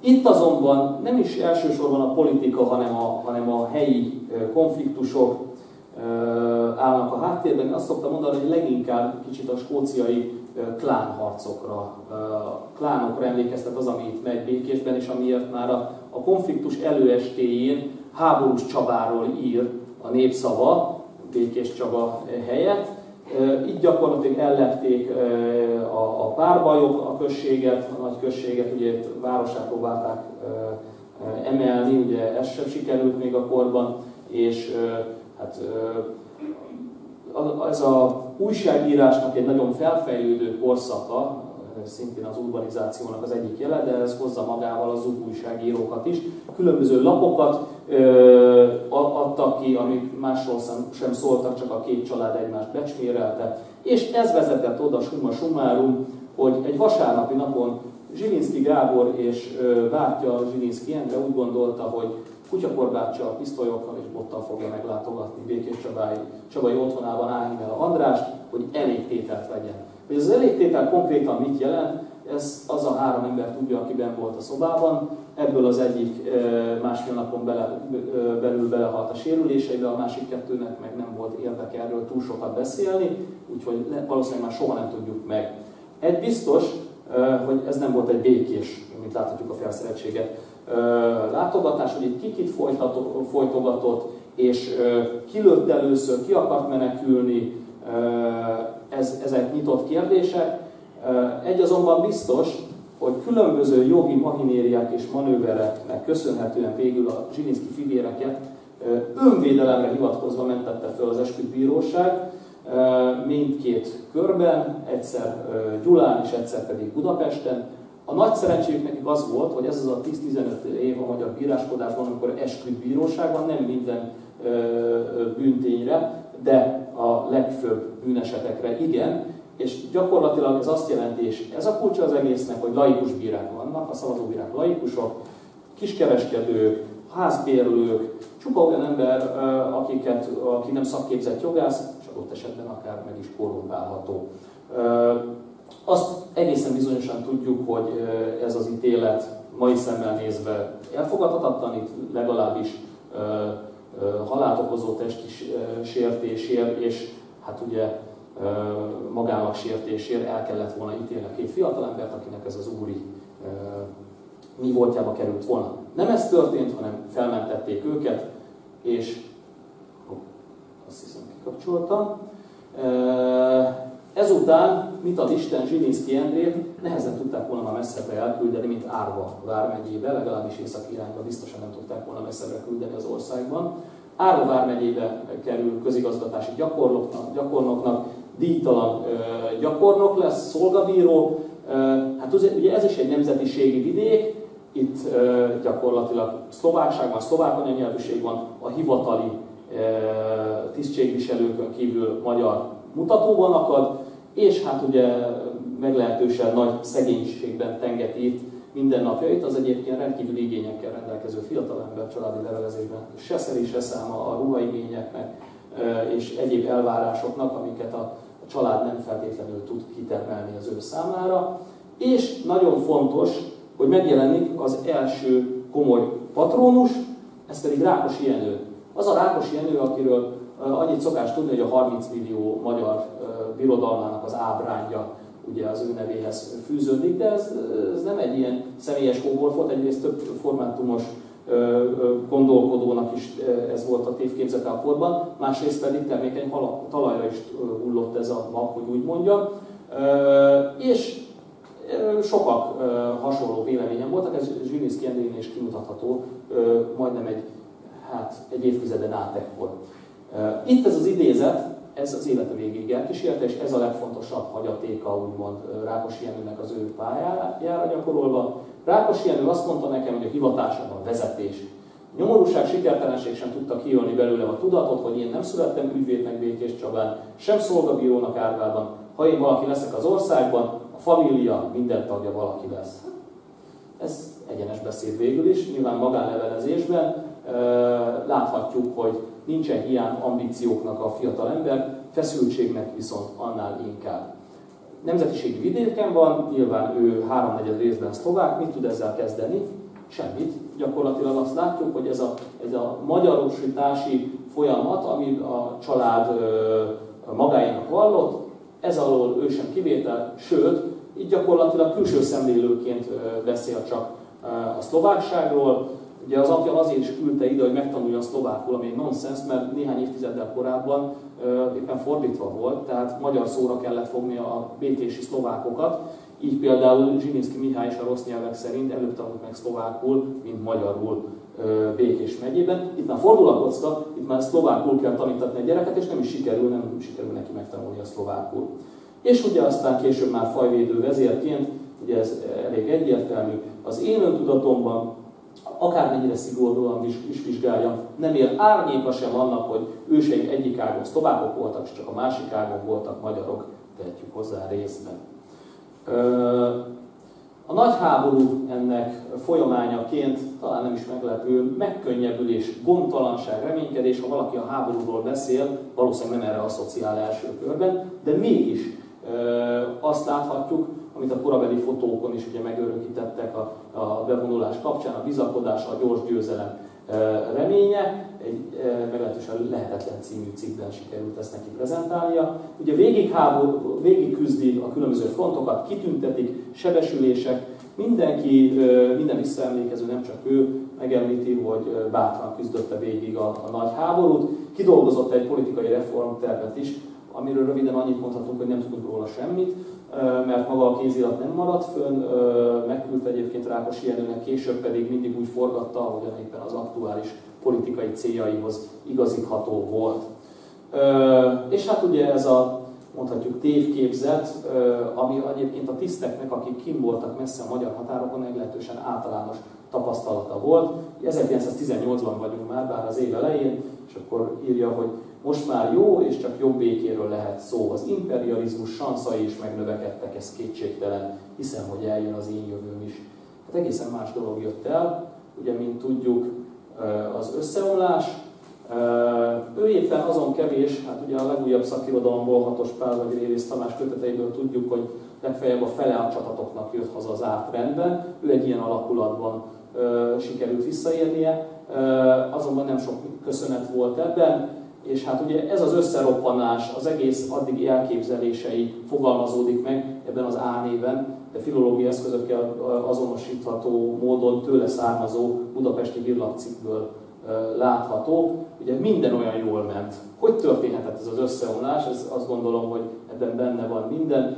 Itt azonban nem is elsősorban a politika, hanem a, hanem a helyi konfliktusok állnak a háttérben. Azt szoktam mondani, hogy leginkább kicsit a skóciai klánharcokra, klánokra emlékeztet az, ami itt megy békésben, és amiért már a, a konfliktus előestéjén háborús Csabáról ír a népszava, Békés Csaba helyett. Így gyakorlatilag ellepték a, a párbajok a községet, a nagy községet, ugye városát próbálták emelni, ugye ez sem sikerült még a korban, és hát ez a újságírásnak egy nagyon felfejlődő korszaka, szintén az urbanizációnak az egyik jele, de ez hozza magával az újságírókat is. Különböző lapokat ö, adtak ki, amik másról sem szóltak, csak a két család egymást becsmérelte. És ez vezetett oda summa summarum, hogy egy vasárnapi napon Zsilinszki Gábor és bátyja Zsilinszki Endre úgy gondolta, hogy kutyakorbáccsal, pisztolyokkal és bottal fogja meglátogatni Békés Csabai, Csabai otthonában Áhimel Andrást, hogy elégtételt vegyen. Hogy az elégtétel konkrétan mit jelent, ez az a három ember tudja, aki ben volt a szobában. Ebből az egyik másfél napon bele, belül belehalt a sérüléseibe, a másik kettőnek meg nem volt érdeke erről túl sokat beszélni, úgyhogy valószínűleg már soha nem tudjuk meg. Egy biztos, hogy ez nem volt egy békés, mint láthatjuk a felszereltséget, látogatás, hogy itt kikit folytogatott, és kilőtt először, ki akart menekülni, ez, ezek nyitott kérdések. Egy azonban biztos, hogy különböző jogi mahinériák és manővereknek köszönhetően végül a Zsilinszki fivéreket önvédelemre hivatkozva mentette föl az esküdbíróság, mindkét körben, egyszer Gyulán és egyszer pedig Budapesten. A nagy szerencséjük nekik az volt, hogy ez az a 10-15 év a magyar bíráskodásban, amikor esküdbíróság van, nem minden büntényre, de a legfőbb bűnesetekre igen, és gyakorlatilag ez azt jelenti, és ez a kulcsa az egésznek, hogy laikus bírák vannak, a szavazóbírák laikusok, kiskereskedők, házbérlők, csupa olyan ember, akiket, aki nem szakképzett jogász, és adott esetben akár meg is korrumpálható. Azt egészen bizonyosan tudjuk, hogy ez az ítélet mai szemmel nézve elfogadhatatlan, itt legalábbis halált okozó testi sértésért, és hát ugye magának sértésért el kellett volna ítélni a két fiatalembert, akinek ez az úri mi voltjába került volna. Nem ez történt, hanem felmentették őket, és azt hiszem kikapcsoltam. Ezután, mit ad Isten Zsilinszki Endrét, nehezen tudták volna messzebbre elküldeni, mint Árva vármegyébe, legalábbis északi irányba biztosan nem tudták volna messzebbre küldeni az országban. Árva vármegyébe kerül közigazgatási gyakornoknak, gyakornoknak díjtalan gyakornok lesz, szolgabíró. Hát ugye ez is egy nemzetiségi vidék, itt gyakorlatilag szlovákság szlovák anyanyelvűség van, a hivatali tisztségviselőkön kívül magyar mutatóban akad, és hát ugye meglehetősen nagy szegénységben tengeti itt mindennapjait, az egyébként rendkívül igényekkel rendelkező fiatalember családi levelezésben se szeri, se száma a ruhaigényeknek és egyéb elvárásoknak, amiket a család nem feltétlenül tud kitermelni az ő számára. És nagyon fontos, hogy megjelenik az első komoly patrónus, ez pedig Rákosi Jenő. Az a Rákosi Jenő, akiről annyit szokás tudni, hogy a 30 millió magyar birodalmának az ábrányja ugye az ő nevéhez fűződik, de ez, ez nem egy ilyen személyes volt, egyrészt több formátumos gondolkodónak is ez volt a tévképzete a korban, másrészt pedig termékeny talajra is hullott ez a map, hogy úgy mondjam. És sokak hasonló véleményen voltak, ez Zsiniszki Endrén is kimutatható, majdnem egy, hát, egy évtizeden át ekkor. Itt ez az idézet, ez az élete végéig elkísérte, és ez a legfontosabb hagyatéka, úgymond Rákosi Jenőnek az ő pályájára gyakorolva. Rákosi Jenő azt mondta nekem, hogy a hivatásom a vezetés. Nyomorúság, sikertelenség sem tudta kijölni belőlem a tudatot, hogy én nem születtem ügyvédnek Békés Csabán, sem szolgabírónak Árvában. Ha én valaki leszek az országban, a família minden tagja valaki lesz. Ez egyenes beszéd végül is, nyilván magánlevelezésben láthatjuk, hogy nincsen hiány ambícióknak a fiatal ember, feszültségnek viszont annál inkább. Nemzetiségi vidéken van, nyilván ő háromnegyed részben szlovák, mit tud ezzel kezdeni? Semmit. Gyakorlatilag azt látjuk, hogy ez a, ez a magyarosítási folyamat, ami a család magáénak vallott, ez alól ő sem kivétel, sőt, így gyakorlatilag külső szemlélőként beszél csak a szlovákságról, Ugye az apja azért is küldte ide, hogy megtanulja a szlovákul, ami egy nonsens, mert néhány évtizeddel korábban éppen fordítva volt, tehát magyar szóra kellett fogni a békési szlovákokat, így például Zsininszki Mihály is a rossz nyelvek szerint előbb tanult meg szlovákul, mint magyarul Békés megyében. Itt már fordul a kocka, itt már szlovákul kell tanítatni a gyereket, és nem is sikerül, nem sikerül neki megtanulni a szlovákul. És ugye aztán később már fajvédő vezérként, ugye ez elég egyértelmű, az én öntudatomban akármennyire szigorúan is, is vizsgálja, nem ér árnyéka sem annak, hogy őseink egyik ágon szlovákok voltak, és csak a másik ágon voltak magyarok, tehetjük hozzá részben. A nagy háború ennek folyamányaként, talán nem is meglepő, megkönnyebbülés, gondtalanság, reménykedés, ha valaki a háborúról beszél, valószínűleg nem erre asszociál első körben, de mégis azt láthatjuk, amit a korabeli fotókon is ugye megörökítettek a, a bevonulás kapcsán, a bizakodás, a gyors győzelem reménye, egy meglehetősen lehetetlen című cikkben sikerült ezt neki prezentálnia. Ugye végig, háború, végig küzdi a különböző frontokat, kitüntetik, sebesülések, mindenki, minden visszaemlékező, nem csak ő, megemlíti, hogy bátran küzdötte végig a, a nagy háborút, kidolgozott egy politikai reformtervet is, amiről röviden annyit mondhatunk, hogy nem tudunk róla semmit, mert maga a kézirat nem maradt fönn, megküldte egyébként Rákosi Jenőnek, később pedig mindig úgy forgatta, ahogyan éppen az aktuális politikai céljaihoz igazítható volt. És hát ugye ez a mondhatjuk tévképzet, ami egyébként a tiszteknek, akik kim voltak messze a magyar határokon, meglehetősen általános tapasztalata volt. 1918-ban vagyunk már, bár az év elején, és akkor írja, hogy most már jó és csak jobb békéről lehet szó. Az imperializmus sanszai is megnövekedtek, ez kétségtelen, hiszem, hogy eljön az én jövőm is. Hát egészen más dolog jött el. ugye, mint tudjuk, az összeomlás. Ő éppen azon kevés, hát ugye a legújabb szakirodalomból, Hatos Pál vagy Révész Tamás köteteiből tudjuk, hogy legfeljebb a fele a csatatoknak jött haza az átrendben. Ő egy ilyen alakulatban sikerült visszaérnie, azonban nem sok köszönet volt ebben, és hát ugye ez az összeroppanás, az egész addigi elképzelései fogalmazódik meg ebben az A néven, de filológiai eszközökkel azonosítható módon tőle származó budapesti virlakcikkből látható. Ugye minden olyan jól ment. Hogy történhetett ez az összeomlás? Ez azt gondolom, hogy ebben benne van minden.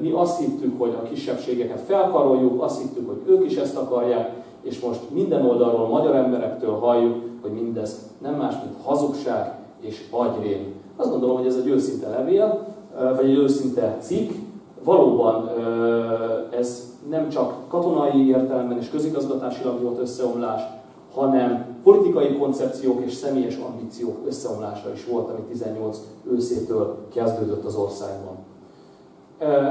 Mi azt hittük, hogy a kisebbségeket felkaroljuk, azt hittük, hogy ők is ezt akarják, és most minden oldalról, magyar emberektől halljuk, hogy mindez nem más, mint hazugság és agyrém. Azt gondolom, hogy ez egy őszinte levél, vagy egy őszinte cikk. Valóban ez nem csak katonai értelemben és közigazgatásilag volt összeomlás, hanem politikai koncepciók és személyes ambíciók összeomlása is volt, ami 18 őszétől kezdődött az országban.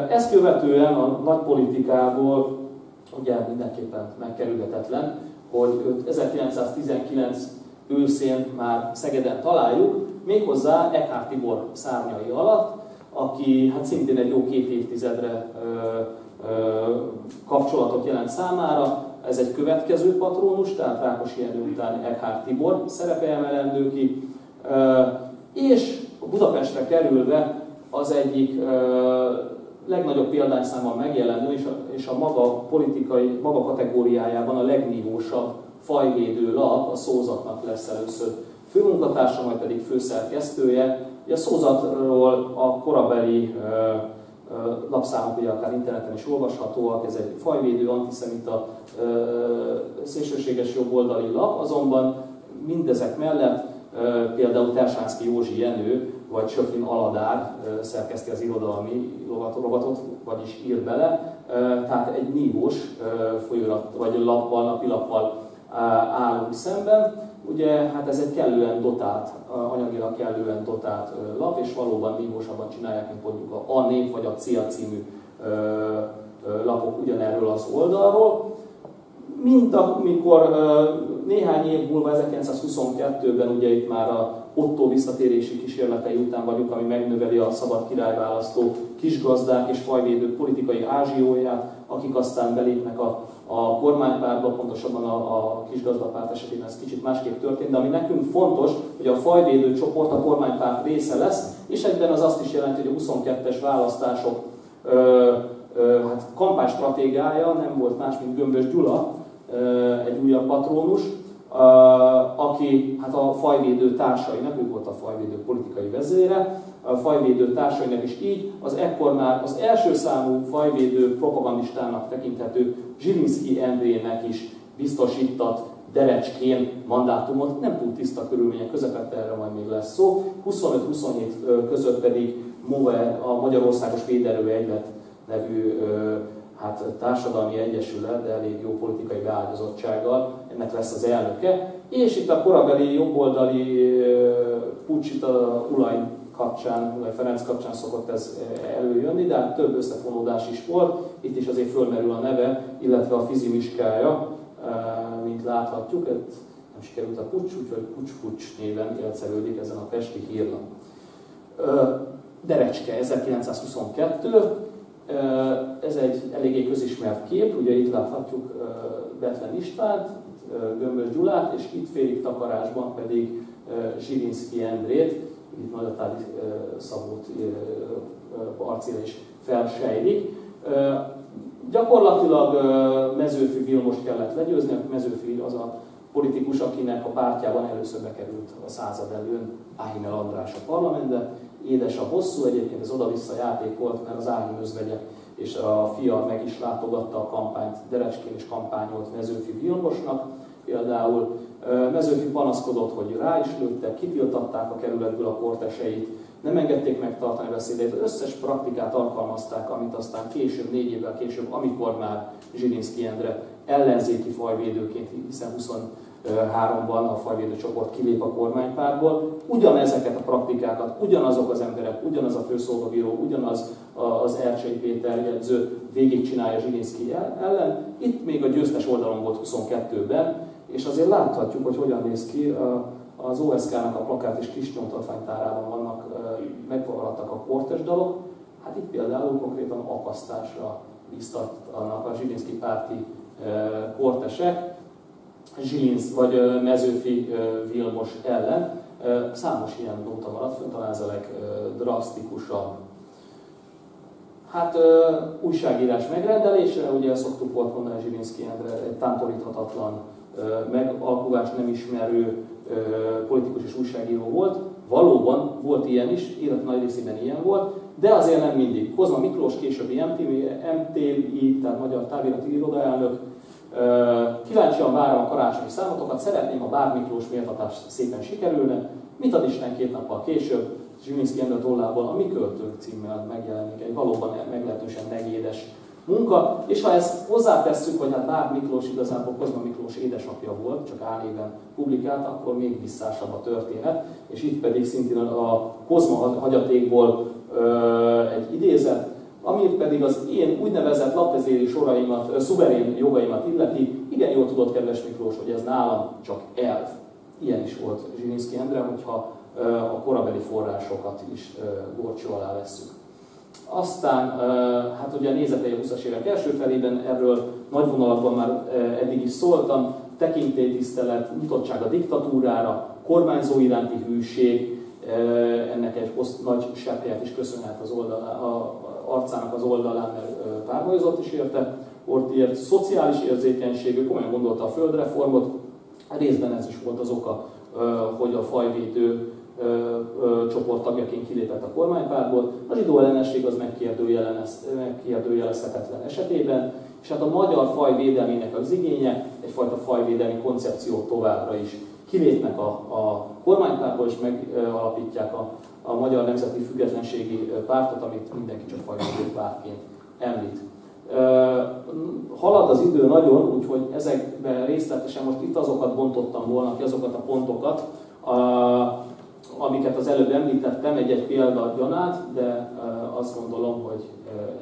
Ezt követően a nagy politikából ugye mindenképpen megkerülhetetlen, hogy 1919 őszén már Szegeden találjuk, méghozzá Eckhart Tibor szárnyai alatt, aki hát szintén egy jó két évtizedre ö, ö, kapcsolatot jelent számára. Ez egy következő patrónus, tehát Rákosi Jenő után Eckhart Tibor szerepe emelendő ki. Ö, és Budapestre kerülve az egyik ö, legnagyobb példányszámban megjelenő, és a, és a maga politikai, maga kategóriájában a legnívósabb fajvédő lap a szózatnak lesz először főmunkatársa, majd pedig főszerkesztője. A szózatról a korabeli lapszámok ugye akár interneten is olvashatóak, ez egy fajvédő, antiszemita, szélsőséges jobboldali lap, azonban mindezek mellett például Tersánszki Józsi Jenő vagy Söflin Aladár szerkeszti az irodalmi rovatot, vagyis ír bele, tehát egy nívós folyórat, vagy lappal, napilappal állunk szemben. Ugye hát ez egy kellően dotált, anyagilag kellően dotált lap, és valóban nívósabban csinálják, mint mondjuk a A név vagy a CIA című lapok ugyanerről az oldalról. Mint amikor néhány év múlva, 1922-ben ugye itt már a Otto visszatérési kísérletei után vagyunk, ami megnöveli a szabad királyválasztó kisgazdák és fajvédők politikai ázsióját, akik aztán belépnek a, a kormánypártba, pontosabban a, a kisgazdapárt esetében ez kicsit másképp történt, de ami nekünk fontos, hogy a fajvédő csoport a kormánypárt része lesz, és egyben az azt is jelenti, hogy a 22-es választások ö, ö, hát kampánystratégiája nem volt más, mint Gömbös Gyula, ö, egy újabb patrónus, aki hát a fajvédő társainak, ő volt a fajvédő politikai vezére, fajvédő társainak is így, az ekkor már az első számú fajvédő propagandistának tekinthető Zsilinszki Endrének is biztosított derecskén mandátumot, nem túl tiszta körülmények közepette, erre majd még lesz szó. 25-27 között pedig MOVE, a Magyarországos Véderő Egylet nevű hát társadalmi egyesület, de elég jó politikai beáldozottsággal, ennek lesz az elnöke. És itt a korabeli jobboldali pucs itt a Ulaj kapcsán, Ulaj Ferenc kapcsán szokott ez előjönni, de hát több is volt. Itt is azért fölmerül a neve, illetve a fizimiskája, mint láthatjuk. Itt nem sikerült a pucs, úgyhogy pucs-pucs néven élcelődik ezen a pesti hírlap. Derecske, 1922, ez egy eléggé közismert kép, ugye itt láthatjuk Betlen Istvánt, Gömbös Gyulát, és itt félig takarásban pedig Zsirinszki Endrét, itt Nagyatádi Szabót arcél is felsejlik. Gyakorlatilag Mezőfi Vilmos kellett legyőzni, Mezőfi az a politikus, akinek a pártjában először bekerült a század előn Áhimel András a parlamentbe, édes a hosszú, egyébként ez oda-vissza játék volt, mert az Ági özvegyek és a fia meg is látogatta a kampányt, Derecskén is kampányolt Mezőfi Vilmosnak. Például Mezőfi panaszkodott, hogy rá is lőttek, kitiltatták a kerületből a korteseit, nem engedték megtartani beszédét, az összes praktikát alkalmazták, amit aztán később, négy évvel később, amikor már Zsirinszki Endre ellenzéki fajvédőként, hiszen 20 háromban a fajvédő csoport kilép a kormánypárból. Ugyanezeket a praktikákat, ugyanazok az emberek, ugyanaz a főszolgabíró, ugyanaz az Ercsei Péter jegyző végigcsinálja Zsilinszki ellen. Itt még a győztes oldalon volt 22-ben, és azért láthatjuk, hogy hogyan néz ki. Az OSK-nak a plakát és kis nyomtatványtárában vannak, megmaradtak a portes dalok. Hát itt például konkrétan akasztásra biztatnak a Zsilinszki párti portesek, Zsilinsz vagy Mezőfi Vilmos ellen. Számos ilyen nóta maradt fönn, talán ez a legdrasztikusabb. Hát újságírás megrendelésre, ugye szoktuk volt mondani Zsilinszki Endre, egy tántoríthatatlan, megalkulást nem ismerő politikus és újságíró volt. Valóban volt ilyen is, élet nagy részében ilyen volt, de azért nem mindig. Kozma Miklós, későbbi MTV, MTI, tehát Magyar Távirati Irodaelnök, Kíváncsian várom a karácsonyi számotokat, szeretném, ha bár Miklós méltatás szépen sikerülne. Mit ad Isten két nappal később, Zsilinszki Endre tollából a Mi Költők címmel megjelenik egy valóban meglehetősen negédes munka, és ha ezt hozzátesszük, hogy hát Bár Miklós igazából Kozma Miklós édesapja volt, csak álnéven publikált, akkor még visszásabb a történet, és itt pedig szintén a Kozma hagyatékból ö, egy idézet, ami pedig az én úgynevezett lapvezéri soraimat, szuverén jogaimat illeti, igen jól tudott, kedves Miklós, hogy ez nálam csak elv. Ilyen is volt Zsilinszki Endre, hogyha a korabeli forrásokat is gorcsó alá vesszük. Aztán, hát ugye nézetei a 20-as évek első felében, erről nagy vonalakban már eddig is szóltam, tekintélytisztelet, nyitottság a diktatúrára, kormányzó iránti hűség, ennek egy nagy seppelyet is köszönhet az oldalá, a, arcának az oldalán, mert párbajozott is érte, ott ért szociális érzékenység, ő komolyan gondolta a földreformot, részben ez is volt az oka, hogy a fajvédő csoport tagjaként kilépett a kormánypártból. A zsidó ellenesség az megkérdőjelezhetetlen esetében, és hát a magyar faj védelmének az igénye egyfajta fajvédelmi koncepció továbbra is. Kilépnek a, a kormánypártból, és megalapítják a, a Magyar Nemzeti Függetlenségi Pártot, amit mindenki csak fajvédő pártként említ. Halad az idő nagyon, úgyhogy ezekben részletesen most itt azokat bontottam volna ki, azokat a pontokat, amiket az előbb említettem, egy-egy példa gyanát, de azt gondolom, hogy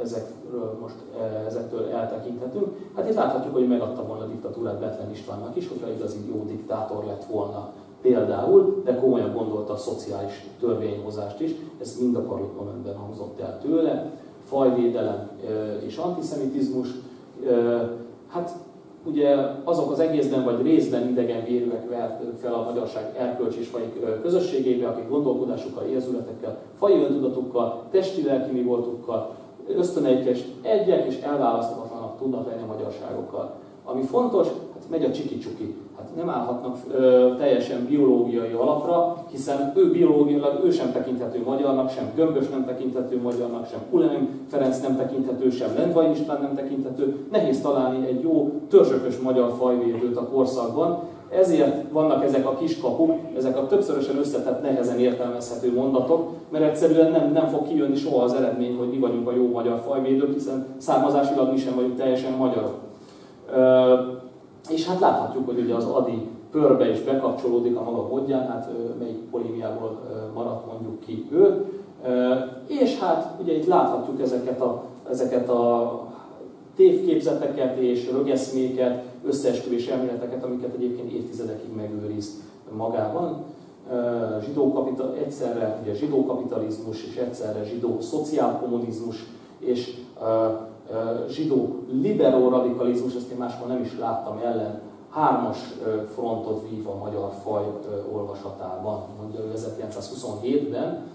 ezekről most ezektől eltekinthetünk. Hát itt láthatjuk, hogy megadta volna a diktatúrát Betlen Istvánnak is, hogyha igazi jó diktátor lett volna például, de komolyan gondolta a szociális törvényhozást is, ez mind a parlamentben hangzott el tőle, fajvédelem és antiszemitizmus. Hát ugye azok az egészben vagy részben idegen vérűek vertők fel a magyarság erkölcs és fai közösségébe, akik gondolkodásukkal, érzületekkel, fai öntudatukkal, testi-lelki mi voltukkal, ösztöneikkel egyek és elválaszthatatlanak tudnak lenni a magyarságokkal. Ami fontos, hát megy a csiki-csuki. Nem állhatnak ö, teljesen biológiai alapra, hiszen ő biológiailag ő sem tekinthető magyarnak, sem Gömbös nem tekinthető magyarnak, sem Ulenim Ferenc nem tekinthető, sem Lendvai István nem tekinthető. Nehéz találni egy jó törzsökös magyar fajvédőt a korszakban, ezért vannak ezek a kiskapuk, ezek a többszörösen összetett, nehezen értelmezhető mondatok, mert egyszerűen nem, nem fog kijönni soha az eredmény, hogy mi vagyunk a jó magyar fajvédők, hiszen származásilag mi sem vagyunk teljesen magyarok. És hát láthatjuk, hogy ugye az Adi pörbe is bekapcsolódik a maga módján, hát melyik polémiából maradt mondjuk ki ő. És hát ugye itt láthatjuk ezeket a, ezeket a tévképzeteket és rögeszméket, összeesküvés elméleteket, amiket egyébként évtizedekig megőriz magában. Zsidó kapital, egyszerre ugye zsidó kapitalizmus és egyszerre zsidó szociálkommunizmus és zsidó liberó radikalizmus, ezt én máshol nem is láttam ellen, hármas frontot vív a magyar faj olvasatában, mondja ő 1927-ben,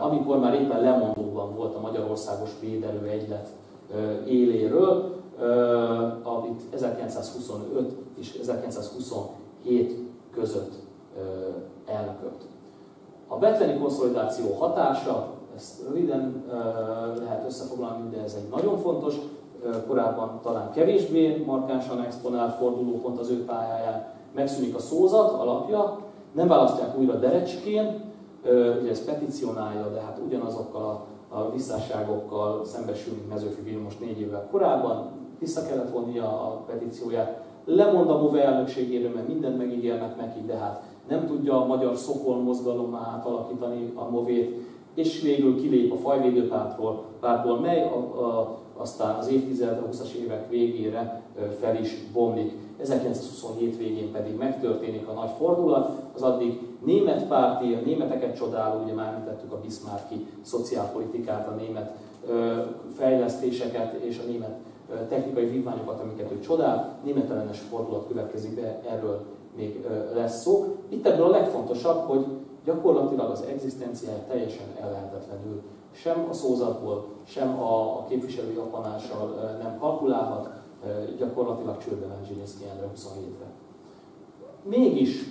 amikor már éppen lemondóban volt a Magyarországos Védelő Egylet éléről, amit 1925 és 1927 között elnökölt. A betleni konszolidáció hatása ezt röviden lehet összefoglalni, de ez egy nagyon fontos, korábban talán kevésbé markánsan exponált fordulópont az ő pályáján. Megszűnik a szózat alapja, nem választják újra derecskén, ugye ez petícionálja, de hát ugyanazokkal a, a visszásságokkal szembesül, mint Mezőfi Vilmos négy évvel korábban, vissza kellett vonnia a petícióját, lemond a MOVE elnökségéről, mert mindent megígérnek neki, de hát nem tudja a magyar szokol mozgalomá átalakítani a movét, és végül kilép a fajvédőpártról, pártból, mely a, a, aztán az évtized, a 20-as évek végére fel is bomlik. 1927 végén pedig megtörténik a nagy fordulat, az addig német párti, a németeket csodáló, ugye már említettük a Bismarcki szociálpolitikát, a német fejlesztéseket és a német technikai vívmányokat, amiket ő csodál, német ellenes fordulat következik be, erről még lesz szó. Itt ebből a legfontosabb, hogy gyakorlatilag az egzisztenciája teljesen ellehetetlenül sem a szózatból, sem a, képviselői apanással nem kalkulálhat, gyakorlatilag csődbe ment Zsilinszki Endre 27-re. Mégis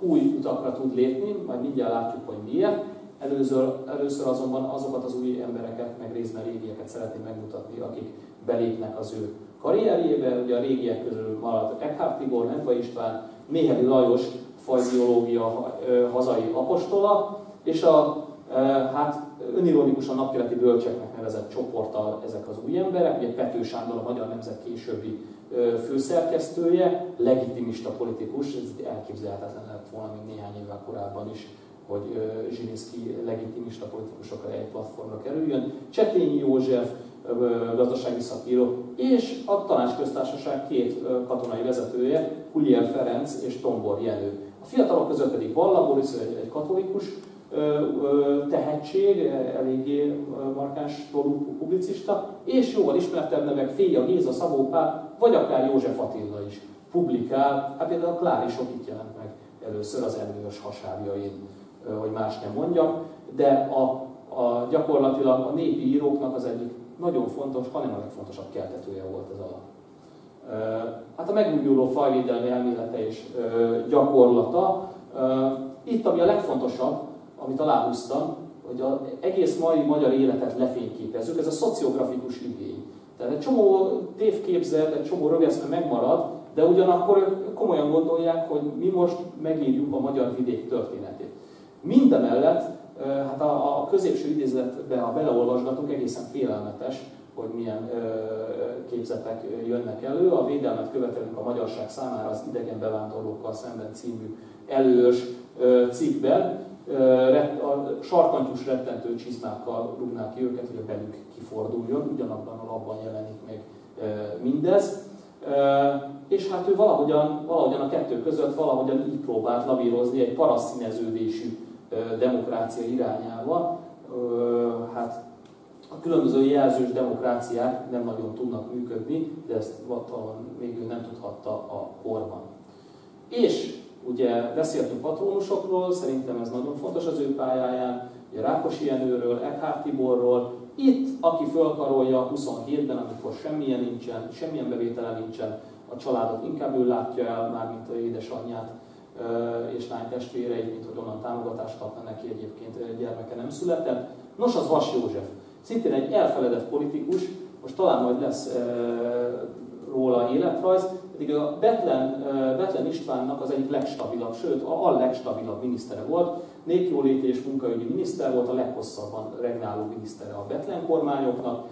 új utakra tud lépni, majd mindjárt látjuk, hogy miért. Először, először azonban azokat az új embereket, meg részben régieket szeretném megmutatni, akik belépnek az ő karrierjébe. Ugye a régiek közül maradt Eckhart Tibor, Nedva István, Méheli Lajos, fajbiológia hazai apostola, és a hát önironikusan napkeleti bölcseknek nevezett csoporttal ezek az új emberek, ugye Pető Sándor, a Magyar Nemzet későbbi főszerkesztője, legitimista politikus, ez elképzelhetetlen lett volna még néhány évvel korábban is, hogy Zsilinszki legitimista politikusokkal egy platformra kerüljön. Csetényi József, gazdasági szakíró, és a tanácsköztársaság két katonai vezetője, Kulier Ferenc és Tombor Jenő. A fiatalok között pedig Balla Boris, egy, egy katolikus tehetség, eléggé markáns tolú publicista, és jóval ismertebb nevek Féja, Géza, Szabó Pál, vagy akár József Attila is publikál, hát például a Klárisok itt jelent meg először az előös hasábjain, hogy más nem mondjak, de a, a gyakorlatilag a népi íróknak az egyik nagyon fontos, hanem a legfontosabb keltetője volt ez a Hát a megújuló fajvédelmi elmélete és gyakorlata. Itt, ami a legfontosabb, amit aláhúztam, hogy az egész mai magyar életet lefényképezzük, ez a szociografikus igény. Tehát egy csomó tévképzet, egy csomó rögeszme megmarad, de ugyanakkor komolyan gondolják, hogy mi most megírjuk a magyar vidék történetét. Mindemellett, hát a, a középső idézetbe, ha beleolvasgatunk, egészen félelmetes, hogy milyen képzetek jönnek elő. A védelmet követelünk a magyarság számára az idegen bevándorlókkal szemben című előös cikkben. A sarkantyús rettentő csizmákkal rúgnák ki őket, hogy a belük kiforduljon, ugyanabban a labban jelenik meg mindez. És hát ő valahogyan, valahogyan a kettő között valahogyan így próbált lavírozni egy paraszszíneződésű demokrácia irányába. Hát a különböző jelzős demokráciák nem nagyon tudnak működni, de ezt talán végül nem tudhatta a korban. És ugye beszéltünk patronusokról, szerintem ez nagyon fontos az ő pályáján, ugye Rákosi Jenőről, Eckhart Tiborról, itt, aki fölkarolja 27-ben, amikor semmilyen nincsen, semmilyen bevétele nincsen, a családot inkább ő látja el, már mint a édesanyját és lánytestvéreit, mint hogy onnan támogatást kapna neki egyébként gyermeke nem született. Nos, az Vas József. Szintén egy elfeledett politikus, most talán majd lesz e, róla életrajz, pedig a Betlen, e, Betlen Istvánnak az egyik legstabilabb, sőt a, a legstabilabb minisztere volt. Népjóléti és munkaügyi miniszter volt, a leghosszabban regnáló minisztere a Betlen kormányoknak.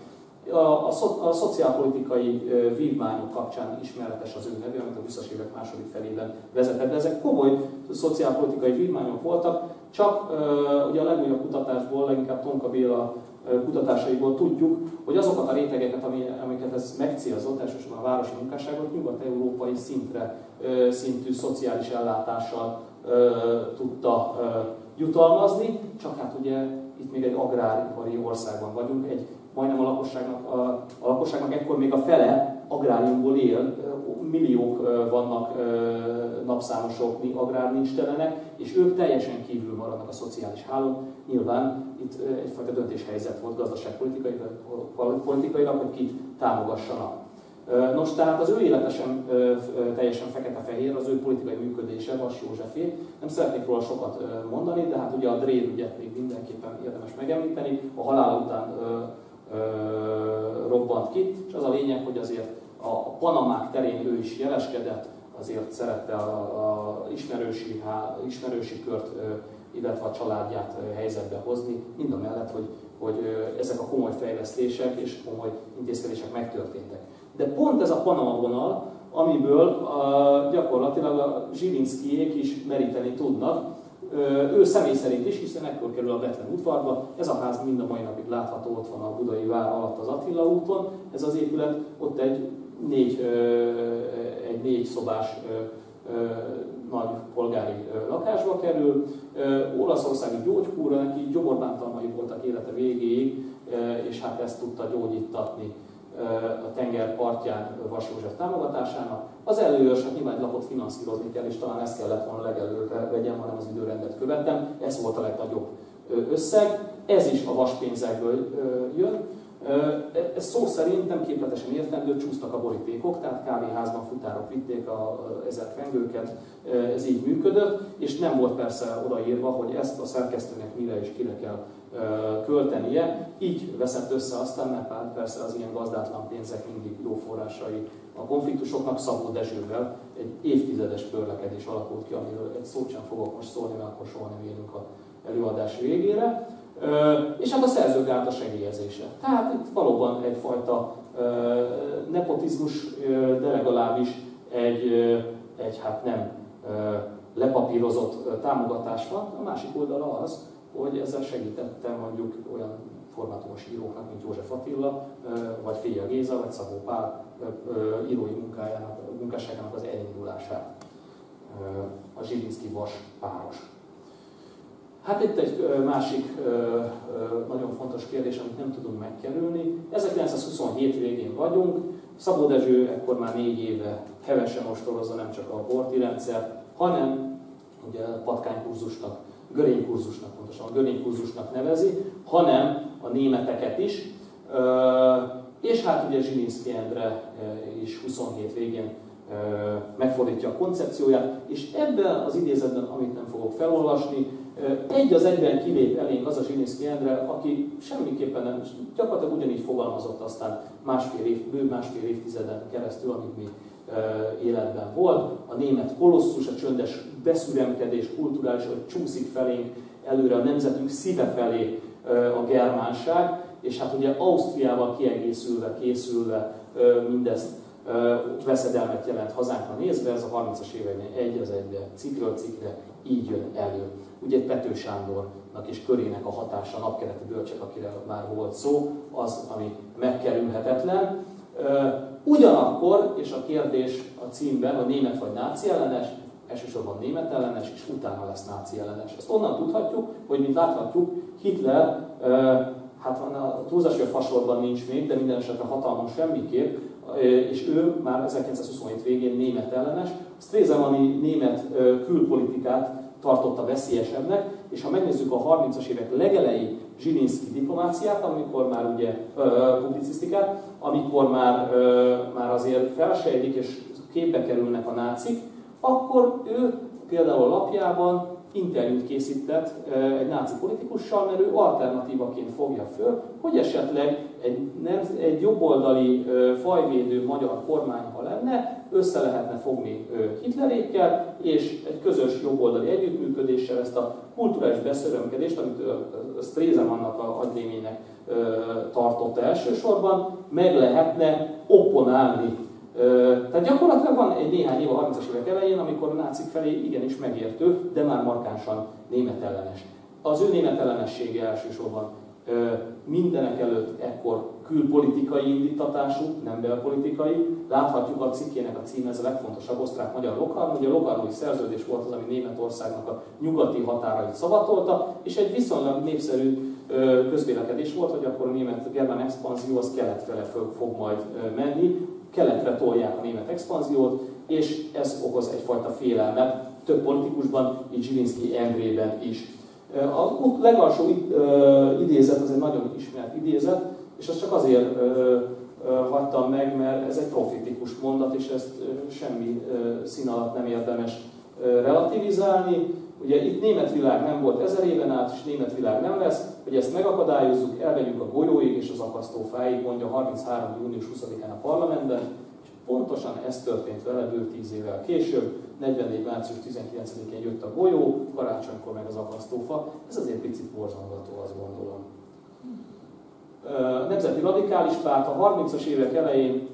A, a, a szociálpolitikai vívmányok kapcsán ismeretes az ő neve, amit a 20-as évek második felében vezetett, de ezek komoly szociálpolitikai vívmányok voltak, csak ugye a legújabb kutatásból, leginkább Tonka Béla kutatásaiból tudjuk, hogy azokat a rétegeket, amiket ez megcélzott, elsősorban a városi munkásságot, nyugat-európai szintre, szintű szociális ellátással tudta jutalmazni, csak hát ugye itt még egy agráripari országban vagyunk, egy majdnem a lakosságnak, a, a lakosságnak ekkor még a fele agráriumból él, milliók vannak napszámosok, agrár nincs telenek, és ők teljesen kívül maradnak a szociális hálón. Nyilván itt egyfajta döntéshelyzet volt gazdaságpolitikailag, hogy kit támogassanak. Nos, tehát az ő élete sem teljesen fekete-fehér, az ő politikai működése, Vas Józsefé. Nem szeretnék róla sokat mondani, de hát ugye a Drér ügyet még mindenképpen érdemes megemlíteni. A halál után robbant ki, és az a lényeg, hogy azért a Panamák terén ő is jeleskedett, azért szerette a, ismerősi, há, ismerősi kört, illetve a családját helyzetbe hozni, mind a mellett, hogy, hogy ezek a komoly fejlesztések és komoly intézkedések megtörténtek. De pont ez a Panama vonal, amiből a, gyakorlatilag a Zsilinszkijék is meríteni tudnak, ő személy szerint is, hiszen ekkor kerül a Betlen udvarba, ez a ház mind a mai napig látható, ott van a Budai vár alatt az Attila úton, ez az épület, ott egy négy, egy négy szobás nagy polgári lakásba kerül. Olaszországi gyógykúra, neki gyomorbántalmai voltak élete végéig, és hát ezt tudta gyógyítatni a tenger partján Vas József támogatásának. Az előőrs, hát nyilván egy lapot finanszírozni kell, és talán ezt kellett volna legelőre vegyem, hanem az időrendet követem. Ez volt a legnagyobb összeg. Ez is a vaspénzekből jön. Ez szó szerint nem képletesen értendő, csúsztak a borítékok, tehát kávéházban futárok vitték a ezer pengőket, ez így működött, és nem volt persze odaírva, hogy ezt a szerkesztőnek mire és kire kell költenie. Így veszett össze aztán, mert hát persze az ilyen gazdátlan pénzek mindig jó forrásai a konfliktusoknak Szabó Dezsővel egy évtizedes pörlekedés alakult ki, amiről egy szót sem fogok most szólni, mert akkor soha nem érünk a előadás végére. És hát a szerzők által segélyezése. Tehát itt valóban egyfajta nepotizmus, de legalábbis egy, egy hát nem lepapírozott támogatás van. A másik oldala az, hogy ezzel segítettem mondjuk olyan formátumos íróknak, mint József Attila, vagy Féja Géza, vagy Szabó Pál írói munkájának, munkásságának az elindulását. A Zsilinszki Vas páros. Hát itt egy másik nagyon fontos kérdés, amit nem tudunk megkerülni. 1927 végén vagyunk, Szabó Dezső ekkor már négy éve hevesen ostorozza nem csak a borti rendszert, hanem ugye patkánykurzusnak, görénykurzusnak, pontosan a görénykurzusnak nevezi, hanem a németeket is. És hát ugye Zsilinszki Endre is 27 végén megfordítja a koncepcióját, és ebben az idézetben, amit nem fogok felolvasni, egy az egyben kilép elénk az a Zsilinszki Endre, aki semmiképpen nem, gyakorlatilag ugyanígy fogalmazott aztán másfél év, bő másfél évtizeden keresztül, amíg mi életben volt. A német kolosszus, a csöndes beszüremkedés, kulturális, hogy csúszik felénk előre a nemzetünk szíve felé a germánság, és hát ugye Ausztriával kiegészülve, készülve mindezt veszedelmet jelent hazánkra nézve, ez a 30-as években egy az egybe, cikről cikre így jön elő. Ugye Pető Sándornak és körének a hatása, napkeleti bölcsek, akire már volt szó, az, ami megkerülhetetlen. Ugyanakkor, és a kérdés a címben, hogy német vagy náci ellenes, elsősorban német ellenes, és utána lesz náci ellenes. Ezt onnan tudhatjuk, hogy mint láthatjuk, Hitler, hát van a túlzás, hogy a fasorban nincs még, de minden esetre hatalmon semmiképp, és ő már 1927 végén német ellenes. Stresemani német külpolitikát tartotta veszélyesebbnek, és ha megnézzük a 30-as évek legelejé Zsilinszki diplomáciát, amikor már ugye publicisztikát, amikor már, már azért felsejlik és képbe kerülnek a nácik, akkor ő például lapjában interjút készített egy náci politikussal, mert ő alternatívaként fogja föl, hogy esetleg egy, nem, egy jobboldali fajvédő magyar kormány, ha lenne, össze lehetne fogni Hitlerékkel, és egy közös jobboldali együttműködéssel ezt a kulturális beszörömkedést, amit Stresemannak a agyréménynek tartotta elsősorban, meg lehetne opponálni tehát gyakorlatilag van egy néhány év a 30-as évek elején, amikor a nácik felé igenis megértő, de már markánsan német ellenes. Az ő német ellenessége elsősorban mindenek előtt ekkor külpolitikai indítatású, nem belpolitikai. Láthatjuk a cikkének a címe, ez a legfontosabb osztrák-magyar Lokarno. Ugye a Lokarnói szerződés volt az, ami Németországnak a nyugati határait szavatolta, és egy viszonylag népszerű közvélekedés volt, hogy akkor a német germán expanzió az kelet fele fog majd menni, keletre tolják a német expanziót, és ez okoz egyfajta félelmet több politikusban, így Zsilinszki Endrében is. A legalsó idézet az egy nagyon ismert idézet, és azt csak azért hagytam meg, mert ez egy profitikus mondat, és ezt semmi szín alatt nem érdemes relativizálni. Ugye itt német világ nem volt ezer éven át, és német világ nem lesz, hogy ezt megakadályozzuk, elvegyünk a golyóig és az akasztófáig, mondja 33. június 20-án a parlamentben, és pontosan ez történt vele bő 10 évvel később, 44. március 19-én jött a golyó, karácsonykor meg az akasztófa, ez azért picit borzongató, azt gondolom. Nemzeti Radikális Párt a 30-as évek elején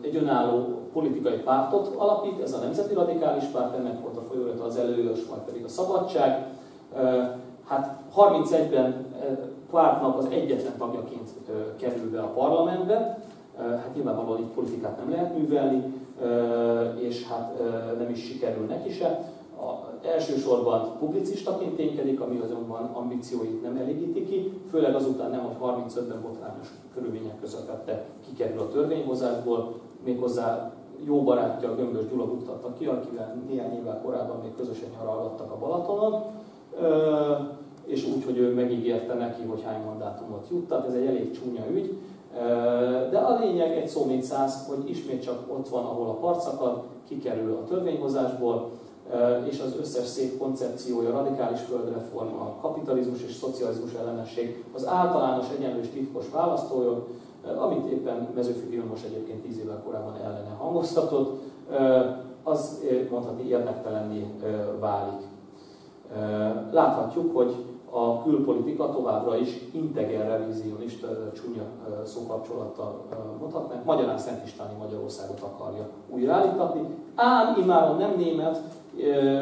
egy önálló politikai pártot alapít, ez a Nemzeti Radikális Párt, ennek volt a folyóirata az előös, majd pedig a Szabadság. Hát 31-ben pártnak az egyetlen tagjaként kerül be a parlamentbe, hát nyilvánvalóan itt politikát nem lehet művelni, és hát nem is sikerül neki se. A, elsősorban publicistaként ténykedik, ami azonban ambícióit nem elégíti ki, főleg azután nem, hogy 35-ben botrányos körülmények között tette kikerül a törvényhozásból, méghozzá jó barátja, Gömbös Gyula buktatta ki, akivel néhány évvel korábban még közösen nyaralgattak a Balatonon, és úgy, hogy ő megígérte neki, hogy hány mandátumot juttat, ez egy elég csúnya ügy. De a lényeg egy szó mint száz, hogy ismét csak ott van, ahol a parcakad, kikerül a törvényhozásból, és az összes szép koncepciója, radikális földreform, a kapitalizmus és szocializmus ellenesség, az általános egyenlős titkos választójog, amit éppen Mezőfi Vilmos egyébként tíz évvel korábban ellene hangoztatott, az mondhatni érdektelenné válik. Láthatjuk, hogy a külpolitika továbbra is integer revizionista csúnya szókapcsolattal mondhatnánk. Magyarán Szent Istváni Magyarországot akarja újraállítatni, ám immáron nem német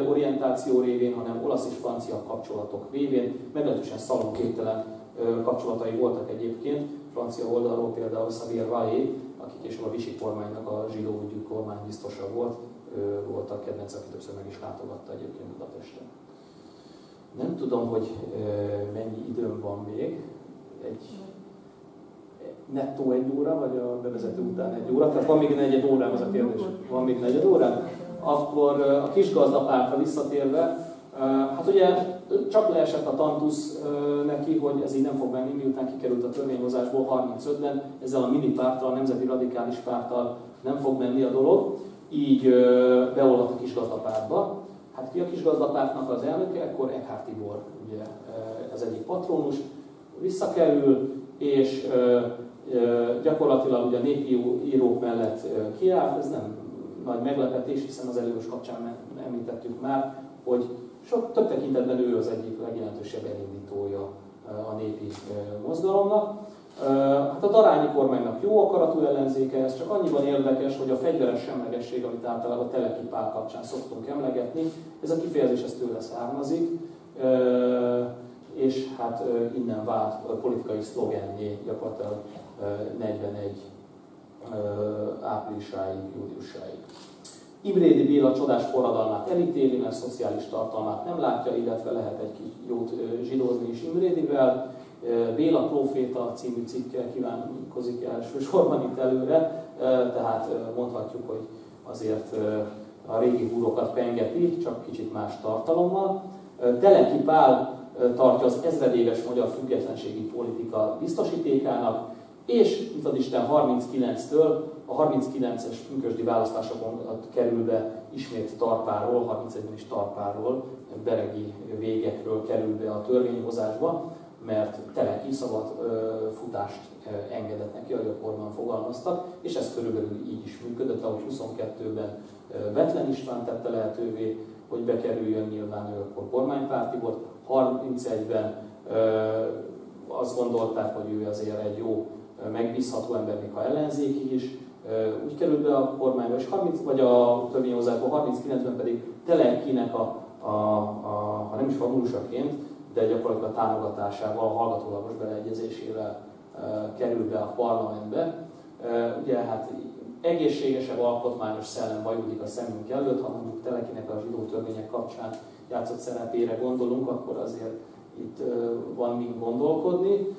orientáció révén, hanem olasz és francia kapcsolatok révén, meglehetősen szalonképtelen kapcsolatai voltak egyébként. Francia oldalról például Xavier Vallée, aki később a Vichy kormánynak a zsidó ügyű kormány biztosa volt, volt a kedvenc, aki többször meg is látogatta egyébként Budapesten. Nem tudom, hogy mennyi időm van még. Egy nettó egy óra, vagy a bevezető után egy óra? Tehát van még negyed órám, az a kérdés. Van még negyed órám? Akkor a kis gazdapártra visszatérve, hát ugye csak leesett a tantusz neki, hogy ez így nem fog menni, miután kikerült a törvényhozásból 35-ben, ezzel a mini párttal, a Nemzeti Radikális Párttal nem fog menni a dolog, így beollott a kis gazdapártba. Hát ki a kis gazdapártnak az elnöke, akkor Eckhart Tibor, ugye ez egyik patronus, visszakerül, és gyakorlatilag ugye a népi írók mellett kiállt, ez nem nagy meglepetés, hiszen az elős kapcsán említettük már, hogy sok több tekintetben ő az egyik legjelentősebb elindítója a népi mozgalomnak. Hát a darányi kormánynak jó akaratú ellenzéke, ez csak annyiban érdekes, hogy a fegyveres semlegesség, amit általában a telekipál kapcsán szoktunk emlegetni, ez a kifejezés ez tőle származik, és hát innen vált politikai szlogenné gyakorlatilag 41 áprilisáig, júliusáig. Ibrédi Béla csodás forradalmát elítéli, mert szociális tartalmát nem látja, illetve lehet egy kis jót zsidózni is Ibrédivel. Béla Proféta című cikkel kívánkozik elsősorban itt előre, tehát mondhatjuk, hogy azért a régi húrokat pengeti, csak kicsit más tartalommal. Teleki Pál tartja az ezredéves magyar függetlenségi politika biztosítékának, és mit ad Isten 39-től a 39-es pünkösdi választásokon kerül be ismét Tarpáról, 31-ben is Tarpáról, beregi végekről kerül be a törvényhozásba, mert teleki szabad futást engedett neki, ahogy a kormány fogalmaztak, és ez körülbelül így is működött, ahogy 22-ben Betlen István tette lehetővé, hogy bekerüljön, nyilván ő akkor kormánypárti volt, 31-ben azt gondolták, hogy ő azért egy jó megbízható ember, még ha ellenzéki is, úgy került be a kormányba, és 30, vagy a törvényhozásban 39-ben pedig Telekinek a, a, a, ha nem is favulusaként, de gyakorlatilag a támogatásával, hallgatólagos beleegyezésével került be a parlamentbe. Ugye hát egészségesebb alkotmányos szellem vajudik a szemünk előtt, ha mondjuk Telekinek a zsidó törvények kapcsán játszott szerepére gondolunk, akkor azért itt van mind gondolkodni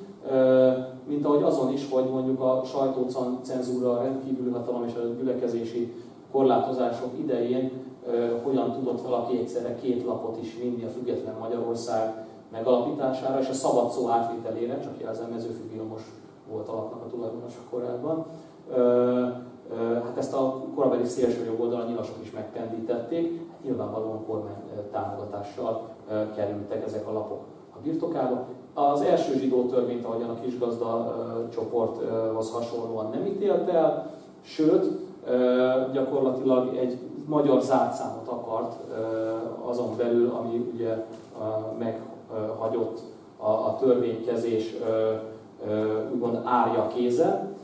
mint ahogy azon is, hogy mondjuk a sajtócenzúra, a rendkívüli hatalom és a gyülekezési korlátozások idején hogyan tudott valaki egyszerre két lapot is vinni a Független Magyarország megalapítására és a szabad szó átvételére, csak Mezőfi Vilmos volt alapnak a tulajdonosa korábban. Hát ezt a korabeli szélső jobboldalon nyilasok is megpendítették, hát nyilvánvalóan kormány támogatással kerültek ezek a lapok a birtokába. Az első zsidó törvényt, ahogyan a kisgazda csoporthoz hasonlóan nem ítélt el, sőt, gyakorlatilag egy magyar zártszámot akart azon belül, ami ugye meghagyott a, a törvénykezés úgymond árja kézen.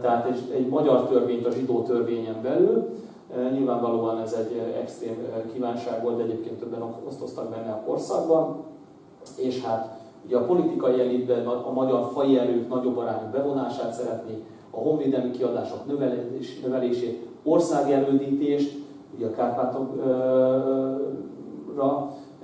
tehát egy, egy magyar törvényt a zsidó törvényen belül. Nyilvánvalóan ez egy extrém kívánság volt, de egyébként többen osztoztak benne a korszakban. És hát ugye a politikai elitben a magyar fai erők nagyobb arányú bevonását szeretné, a honvédelmi kiadások növelés, növelését, országjelöldítést, ugye a Kárpátokra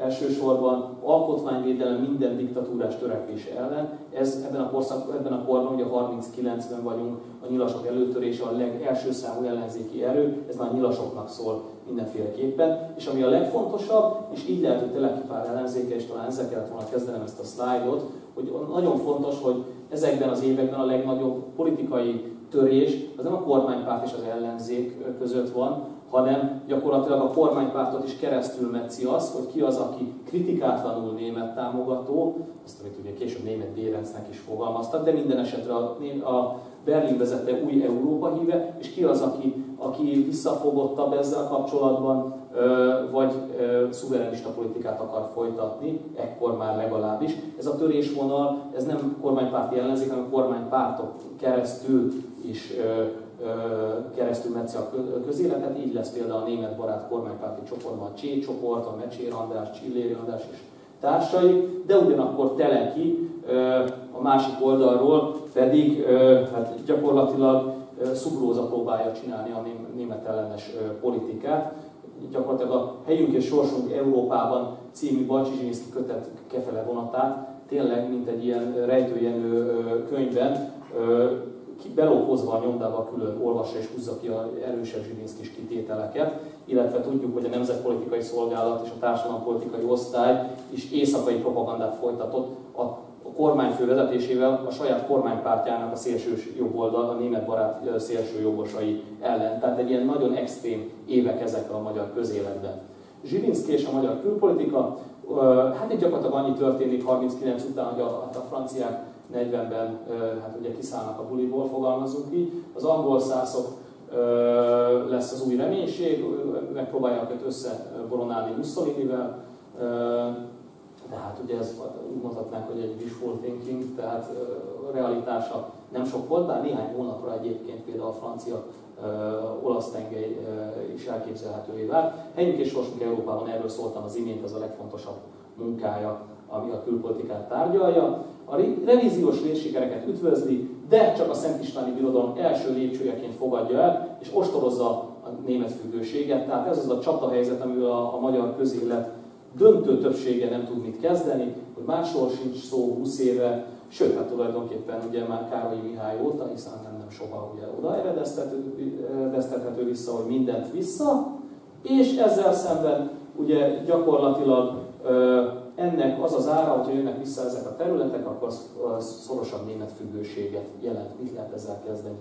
elsősorban alkotmányvédelem minden diktatúrás törekvés ellen. Ez ebben a, korszak, ebben a korban, ugye 39-ben vagyunk, a nyilasok előtörése a legelső számú ellenzéki erő, ez már nyilasoknak szól mindenféleképpen. És ami a legfontosabb, és így lehet, hogy tényleg kipár ellenzéke, és talán ezzel kellett volna kezdenem ezt a szlájdot, hogy nagyon fontos, hogy ezekben az években a legnagyobb politikai törés az nem a kormánypárt és az ellenzék között van, hanem gyakorlatilag a kormánypártot is keresztül metszi az, hogy ki az, aki kritikátlanul német támogató, azt amit ugye később német Bérencnek is fogalmaztak, de minden esetre a, a Berlin vezette új Európa híve, és ki az, aki, aki visszafogottabb ezzel kapcsolatban, vagy szuverenista politikát akar folytatni, ekkor már legalábbis. Ez a törésvonal, ez nem kormánypárti ellenzék, hanem kormánypártok keresztül is keresztül metzi a közéletet, így lesz például a német barát kormánypárti csoportban Csé csoport, a Mecsér András, Csilléri András és társai, de ugyanakkor Teleki a másik oldalról pedig hát gyakorlatilag szubróza próbálja csinálni a német ellenes politikát. Gyakorlatilag a Helyünk és Sorsunk Európában című Balcsi kötet kefele vonatát tényleg, mint egy ilyen rejtőjenő könyvben belókozva a nyomdába külön olvassa és húzza ki a erősebb kis kitételeket, illetve tudjuk, hogy a Nemzetpolitikai Szolgálat és a Társadalompolitikai Osztály is éjszakai propagandát folytatott a kormányfő vezetésével a saját kormánypártjának a szélső jobboldal, a német barát szélső jobbosai ellen. Tehát egy ilyen nagyon extrém évek ezek a magyar közéletben. Zsilinszki és a magyar külpolitika, hát itt gyakorlatilag annyi történik 39 után, hogy a, hát a franciák 40-ben hát ugye kiszállnak a buliból, fogalmazunk így. Az angol szászok lesz az új reménység, megpróbálják őt összeboronálni Mussolinivel, de hát ugye ez úgy mondhatnánk, hogy egy wishful thinking, tehát realitása nem sok volt, bár néhány hónapra egyébként például a francia olasz tengely is elképzelhetővé vált. Helyünk és sorsunk Európában, erről szóltam az imént, ez a legfontosabb munkája, ami a külpolitikát tárgyalja. A revíziós részsikereket üdvözli, de csak a Szent Istváni Birodalom első lépcsőjeként fogadja el, és ostorozza a német függőséget. Tehát ez az a csata amivel a, a magyar közélet döntő többsége nem tud mit kezdeni, hogy másról sincs szó 20 éve, sőt, hát tulajdonképpen ugye már Károly Mihály óta, hiszen nem, nem soha ugye oda eredeztethető vissza, hogy mindent vissza, és ezzel szemben ugye gyakorlatilag ennek az az ára, hogyha jönnek vissza ezek a területek, akkor az szorosabb német függőséget jelent. Mit lehet ezzel kezdeni?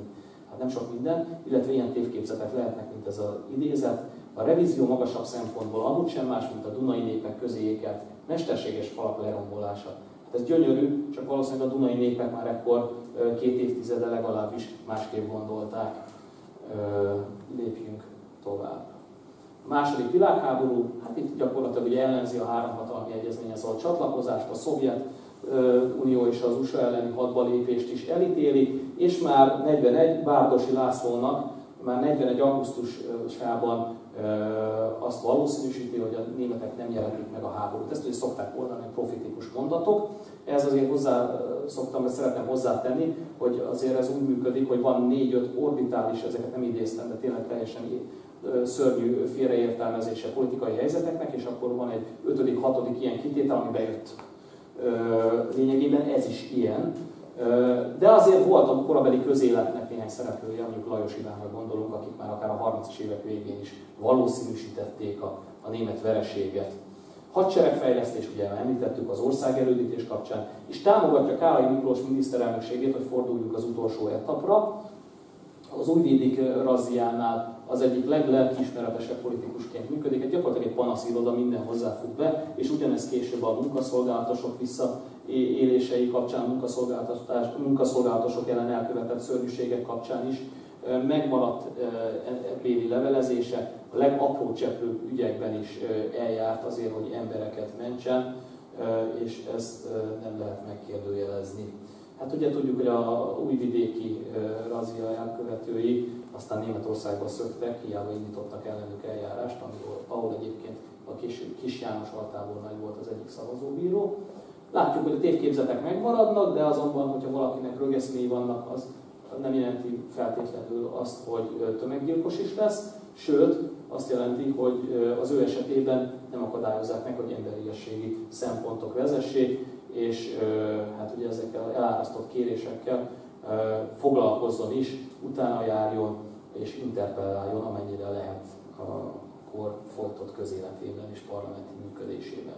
Hát nem sok minden, illetve ilyen tévképzetek lehetnek, mint ez az idézet. A revízió magasabb szempontból amúgy sem más, mint a Dunai népek közé ékelt mesterséges falak lerombolása. Hát ez gyönyörű, csak valószínűleg a Dunai népek már ekkor két évtizede legalábbis másképp gondolták. Lépjünk tovább. Második világháború, hát itt gyakorlatilag ugye ellenzi a háromhatalmi egyezményhez a csatlakozást, a Szovjet Unió és az USA elleni hadbalépést is elítéli, és már 41 Bárdosi Lászlónak már 41. augusztusában azt valószínűsíti, hogy a németek nem nyerhetik meg a háborút. Ezt ugye szokták mondani profitikus mondatok. Ez azért hozzá szoktam, ezt szeretném hozzátenni, hogy azért ez úgy működik, hogy van négy-öt orbitális, ezeket nem idéztem, de tényleg teljesen szörnyű félreértelmezése politikai helyzeteknek, és akkor van egy ötödik, hatodik ilyen kitétel, ami bejött. Lényegében ez is ilyen. De azért volt a korabeli közéletnek néhány szereplője, mondjuk Lajos Ivánra gondolunk, akik már akár a 30-as évek végén is valószínűsítették a, a német vereséget. Hadseregfejlesztés, ugye említettük az országerődítés kapcsán, és támogatja Kállai Miklós miniszterelnökségét, hogy forduljunk az utolsó etapra. Az újvédik razziánál az egyik leglelkiismeretesebb politikusként működik, egy gyakorlatilag egy panasziroda minden hozzáfut be, és ugyanez később a munkaszolgálatosok visszaélései kapcsán, munkaszolgálatosok, munkaszolgálatosok ellen elkövetett szörnyűségek kapcsán is megmaradt e, levelezése, a legapró cseprő ügyekben is eljárt azért, hogy embereket mentsen, és ezt nem lehet megkérdőjelezni. Hát ugye tudjuk, hogy a újvidéki razia elkövetői aztán Németországba szöktek, hiába indítottak ellenük eljárást, ahol, ahol egyébként a kis, kis János Altábornagy volt az egyik szavazóbíró. Látjuk, hogy a tévképzetek megmaradnak, de azonban, hogyha valakinek rögeszméi vannak, az nem jelenti feltétlenül azt, hogy tömeggyilkos is lesz, sőt, azt jelenti, hogy az ő esetében nem akadályozzák meg, hogy emberiességi szempontok vezessék, és hát ugye ezekkel elárasztott kérésekkel foglalkozzon is, utána járjon és interpelláljon, amennyire lehet a kor folytott közéletében és parlamenti működésében.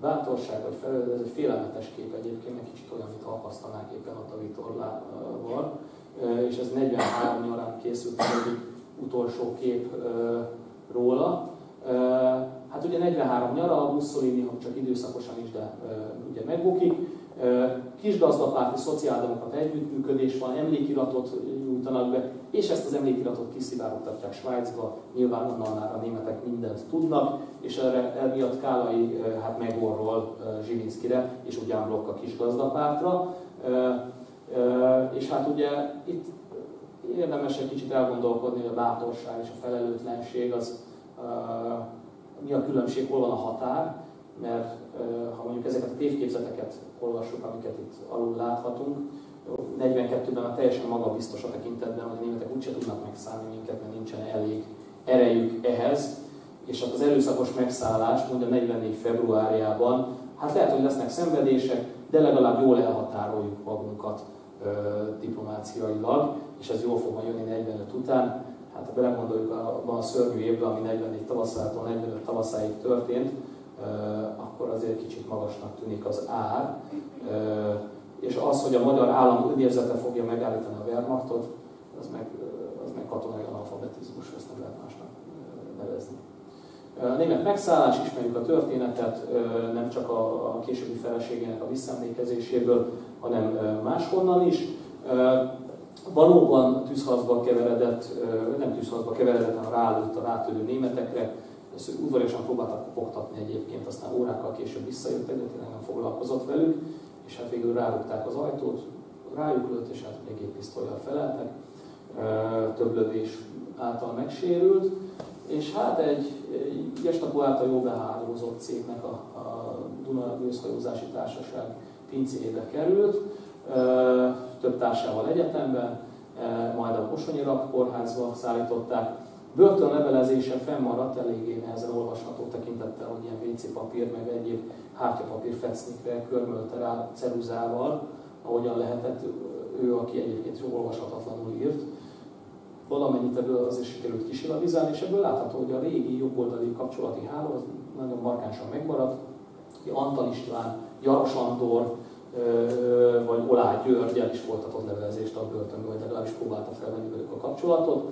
Bátorság vagy felelősség, ez egy félelmetes kép egyébként, egy kicsit olyan, mint halkasztanák éppen ott a vitorlával, és ez 43 nyarán készült egy utolsó kép róla. Hát ugye 43 nyara, a Mussolini, ha csak időszakosan is, de ugye megbukik. Kisgazdapárti szociáldemokrata együttműködés van, emlékiratot nyújtanak be, és ezt az emlékiratot kiszivárogtatják Svájcba, nyilván onnan már a németek mindent tudnak, és erre emiatt Kálai hát megorról Zsilinszkire, és ugyan blokk a kisgazdapártra. És hát ugye itt érdemes egy kicsit elgondolkodni, hogy a bátorság és a felelőtlenség az mi a különbség, hol van a határ, mert ha mondjuk ezeket a tévképzeteket olvassuk, amiket itt alul láthatunk, 42-ben már teljesen magabiztos a tekintetben, hogy a németek úgyse tudnak megszállni minket, mert nincsen elég erejük ehhez, és hát az erőszakos megszállás, mondja 44 februárjában, hát lehet, hogy lesznek szenvedések, de legalább jól elhatároljuk magunkat ö, diplomáciailag, és ez jól fog majd jönni 45 után. Hát ha belegondoljuk abban a szörnyű évben, ami 44 tavaszától 45 tavaszáig történt, akkor azért kicsit magasnak tűnik az ár. És az, hogy a magyar állam önérzete fogja megállítani a Wehrmachtot, az meg, az meg katonai analfabetizmus, ezt nem lehet másnak nevezni. A német megszállás, ismerjük a történetet, nem csak a későbbi feleségének a visszaemlékezéséből, hanem máshonnan is. Valóban tűzharcba keveredett, nem tűzharcba keveredett, hanem rálőtt a rátörő németekre, ezt udvariasan próbáltak kopogtatni egyébként, aztán órákkal később visszajöttek, de tényleg nem foglalkozott velük és hát végül rárugták az ajtót, rájuk lőtt, és hát még géppisztolyjal feleltek, több lövés által megsérült, és hát egy, egy Gestapo által jó behálózott cégnek a, a Duna Gőzhajózási Társaság pincébe került, több társával egyetemben, majd a Kosonyi kórházba szállították. Börtönlevelezése fennmaradt, eléggé nehezen olvasható tekintettel, hogy ilyen WC papír, meg egyéb hártyapapír fecnikre körmölte rá ceruzával, ahogyan lehetett ő, aki egyébként jól olvashatatlanul írt. Valamennyit ebből azért sikerült kisilabizálni, és ebből látható, hogy a régi jobboldali kapcsolati háló az nagyon markánsan megmaradt. Antal István, Jaros Andor, vagy Olá Györgyel is folytatott levelezést a börtönből, vagy legalábbis próbálta felvenni velük a kapcsolatot.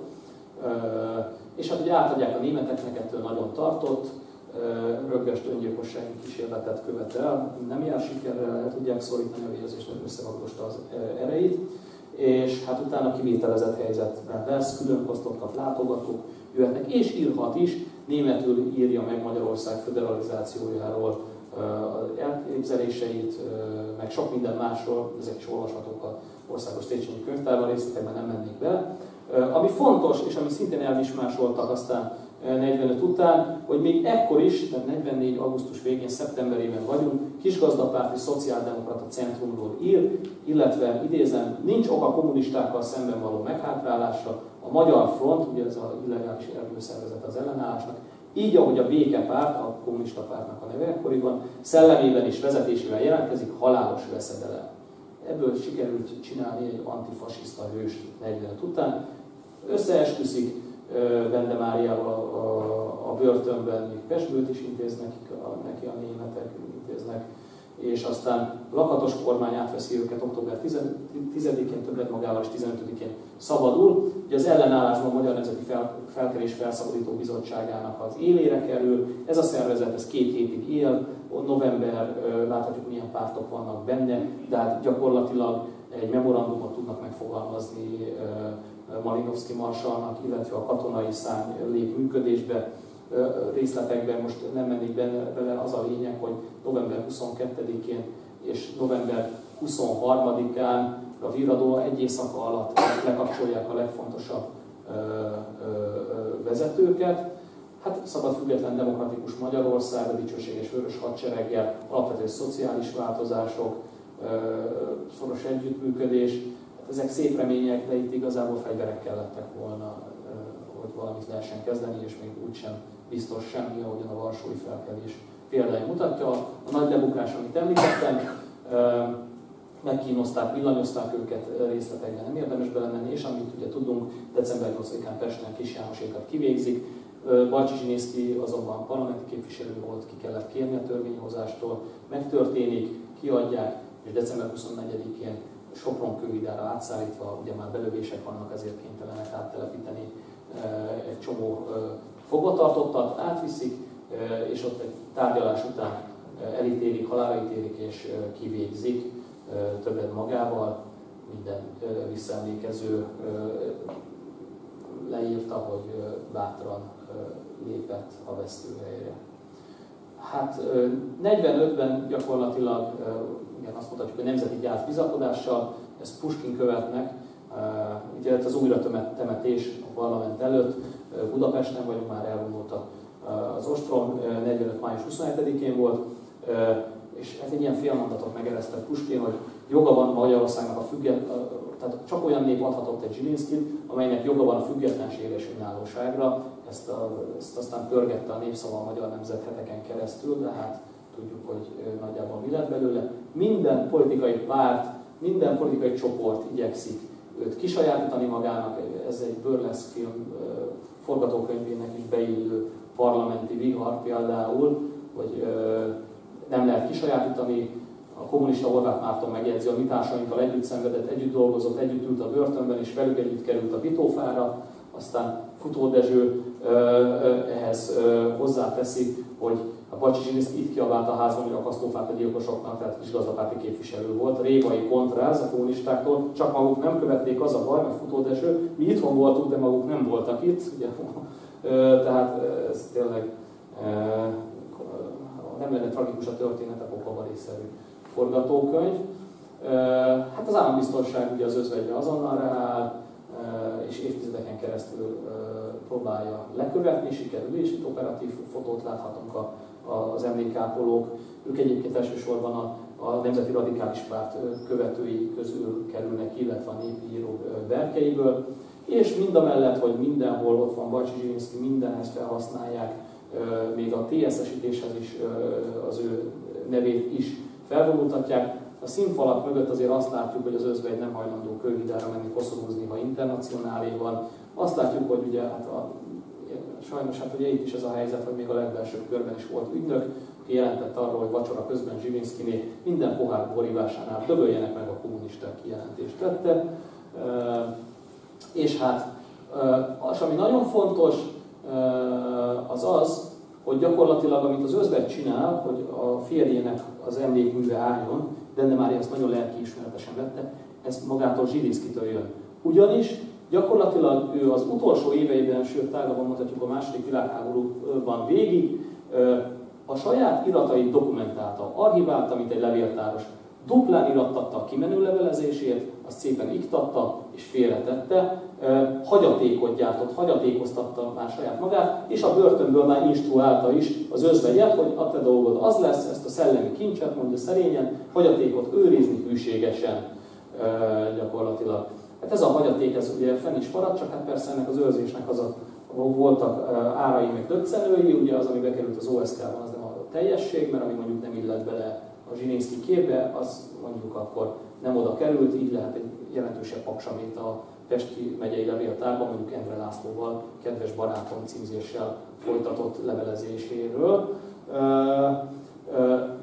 És hát ugye átadják a németeknek, ettől nagyon tartott, rögges öngyilkossági kísérletet követel, nem jár sikerrel, el tudják szorítani a vérzést, mert összevagdosta az erejét, és hát utána kivételezett helyzetben vesz, külön kap látogatók, jöhetnek, és írhat is, németül írja meg Magyarország federalizációjáról elképzeléseit, meg sok minden másról, ezek is olvashatók a országos Széchenyi könyvtárban, részletekben nem mennék be. Ami fontos, és ami szintén elmismásoltak aztán 45 után, hogy még ekkor is, tehát 44. augusztus végén, szeptemberében vagyunk, kisgazdapárti szociáldemokrata centrumról ír, illetve idézem, nincs ok a kommunistákkal szemben való meghátrálásra, a Magyar Front, ugye ez a illegális erőszervezet az ellenállásnak, így, ahogy a békepárt, a kommunista pártnak a neve ekkoriban, szellemében és vezetésével jelentkezik, halálos veszedelem. Ebből sikerült csinálni egy antifasiszta hőst 45 után. Összeesküszik, Bende Máriával a, a, börtönben, még Pesgőt is intéznek neki a németek, intéznek, és aztán lakatos kormány átveszi őket október 10-én, többet magával és 15-én szabadul. Ugye az ellenállásban a Magyar Nemzeti Fel, Felkerés Felszabadító Bizottságának az élére kerül. Ez a szervezet, ez két hétig él, november, láthatjuk milyen pártok vannak benne, de hát gyakorlatilag egy memorandumot tudnak megfogalmazni Malinowski marsalnak, illetve a katonai szám lép működésbe, részletekben most nem mennék bele, az a lényeg, hogy november 22-én és november 23-án a viradó egy éjszaka alatt lekapcsolják a legfontosabb vezetőket. Hát szabad független demokratikus Magyarország, a dicsőséges vörös hadsereggel, alapvető szociális változások, szoros együttműködés. Ezek szép remények, de itt igazából fegyverek kellettek volna, hogy valamit lehessen kezdeni, és még úgysem biztos semmi, ahogyan a Varsói felkelés példány mutatja. A nagy lebukás, amit említettem, megkínozták, villanyozták őket részletekben, nem érdemes belemenni, és amit ugye tudunk, december 8-án Pesten Kis Jánosékat kivégzik, Bajcsi Zsinészki azonban parlamenti képviselő volt, ki kellett kérni a törvényhozástól, megtörténik, kiadják, és december 24-én Sopron kővidára átszállítva, ugye már belövések vannak, ezért kénytelenek áttelepíteni egy csomó fogvatartottat, átviszik, és ott egy tárgyalás után elítélik, halálra ítélik és kivégzik többet magával, minden visszaemlékező leírta, hogy bátran lépett a vesztőhelyre. Hát 45-ben gyakorlatilag, igen, azt mondhatjuk, hogy nemzeti gyász bizakodással, ezt Puskin követnek, ugye az újra temetés a parlament előtt, Budapesten vagyunk, már elvonult az ostrom, 45. május 27-én volt, és ez egy ilyen félmondatot megeresztett Puskin, hogy joga van Magyarországnak a függet, tehát csak olyan nép adhatott egy Zsilinszkit, amelynek joga van a függetlenség és önállóságra. Ezt, a, ezt aztán pörgette a népszava a magyar nemzet heteken keresztül, de hát tudjuk, hogy nagyjából mi lett belőle. Minden politikai párt, minden politikai csoport igyekszik őt kisajátítani magának, ez egy burlesque film forgatókönyvének is beillő parlamenti vihar például, hogy nem lehet kisajátítani, a kommunista Horváth Márton megjegyzi, a mi társainkkal együtt szenvedett, együtt dolgozott, együtt ült a börtönben, és velük együtt került a Vitófára, aztán Futó Dezső ehhez hozzáteszi, hogy Bacsi Zsiniszki itt kiabált a házban, hogy akasztófát a gyilkosoknak, tehát kis gazdapárti képviselő volt. Révai kontráz a kommunistáktól, csak maguk nem követték, az a baj, mert Futó Dezső, mi itthon voltunk, de maguk nem voltak itt. Ugye, tehát ez tényleg nem lenne tragikus a történet, akkor kabarészerű forgatókönyv. Hát az állambiztonság ugye az özvegyre azonnal rááll, és évtizedeken keresztül próbálja lekövetni, sikerül, és itt operatív fotót láthatunk a, az emlékápolók. Ők egyébként elsősorban a, a Nemzeti Radikális Párt követői közül kerülnek, illetve a népi író berkeiből. És mindamellett, hogy mindenhol ott van Bajcsi Zsilinszki, mindenhez felhasználják, még a TSS-ítéshez is az ő nevét is felvonultatják. A színfalak mögött azért azt látjuk, hogy az özvegy nem hajlandó kőhidára menni koszorúzni, ha internacionálé van. Azt látjuk, hogy ugye hát a, sajnos hát ugye itt is ez a helyzet, hogy még a legbelsőbb körben is volt ügynök, aki jelentett arról, hogy vacsora közben Zsivinszkiné minden pohár borívásánál dögöljenek meg a kommunisták kijelentést tette. És hát, az, ami nagyon fontos, az az, hogy gyakorlatilag, amit az özvegy csinál, hogy a férjének az emlékműve álljon, de Mária ezt nagyon lelkiismeretesen vette, ez magától Zsilinszkitől jön. Ugyanis gyakorlatilag ő az utolsó éveiben, sőt tágabban mondhatjuk a második világháborúban végig, a saját iratait dokumentálta, archiválta, mint egy levéltáros. Duplán irattatta a kimenő levelezését, azt szépen iktatta és félretette, hagyatékot gyártott, hagyatékoztatta már saját magát, és a börtönből már instruálta is az özvegyet, hogy a te dolgod az lesz, ezt a szellemi kincset, mondja szerényen, hagyatékot őrizni hűségesen gyakorlatilag. Hát ez a hagyaték, ez ugye fenn is maradt, csak hát persze ennek az őrzésnek az a, voltak árai meg döccenői, ugye az, ami bekerült az OSK-ban, az nem a teljesség, mert ami mondjuk nem illet bele a Zsinészki képbe, az mondjuk akkor nem oda került, így lehet egy jelentősebb paksamét a Pesti megyei levéltárban, mondjuk Endre Lászlóval, kedves barátom címzéssel folytatott levelezéséről.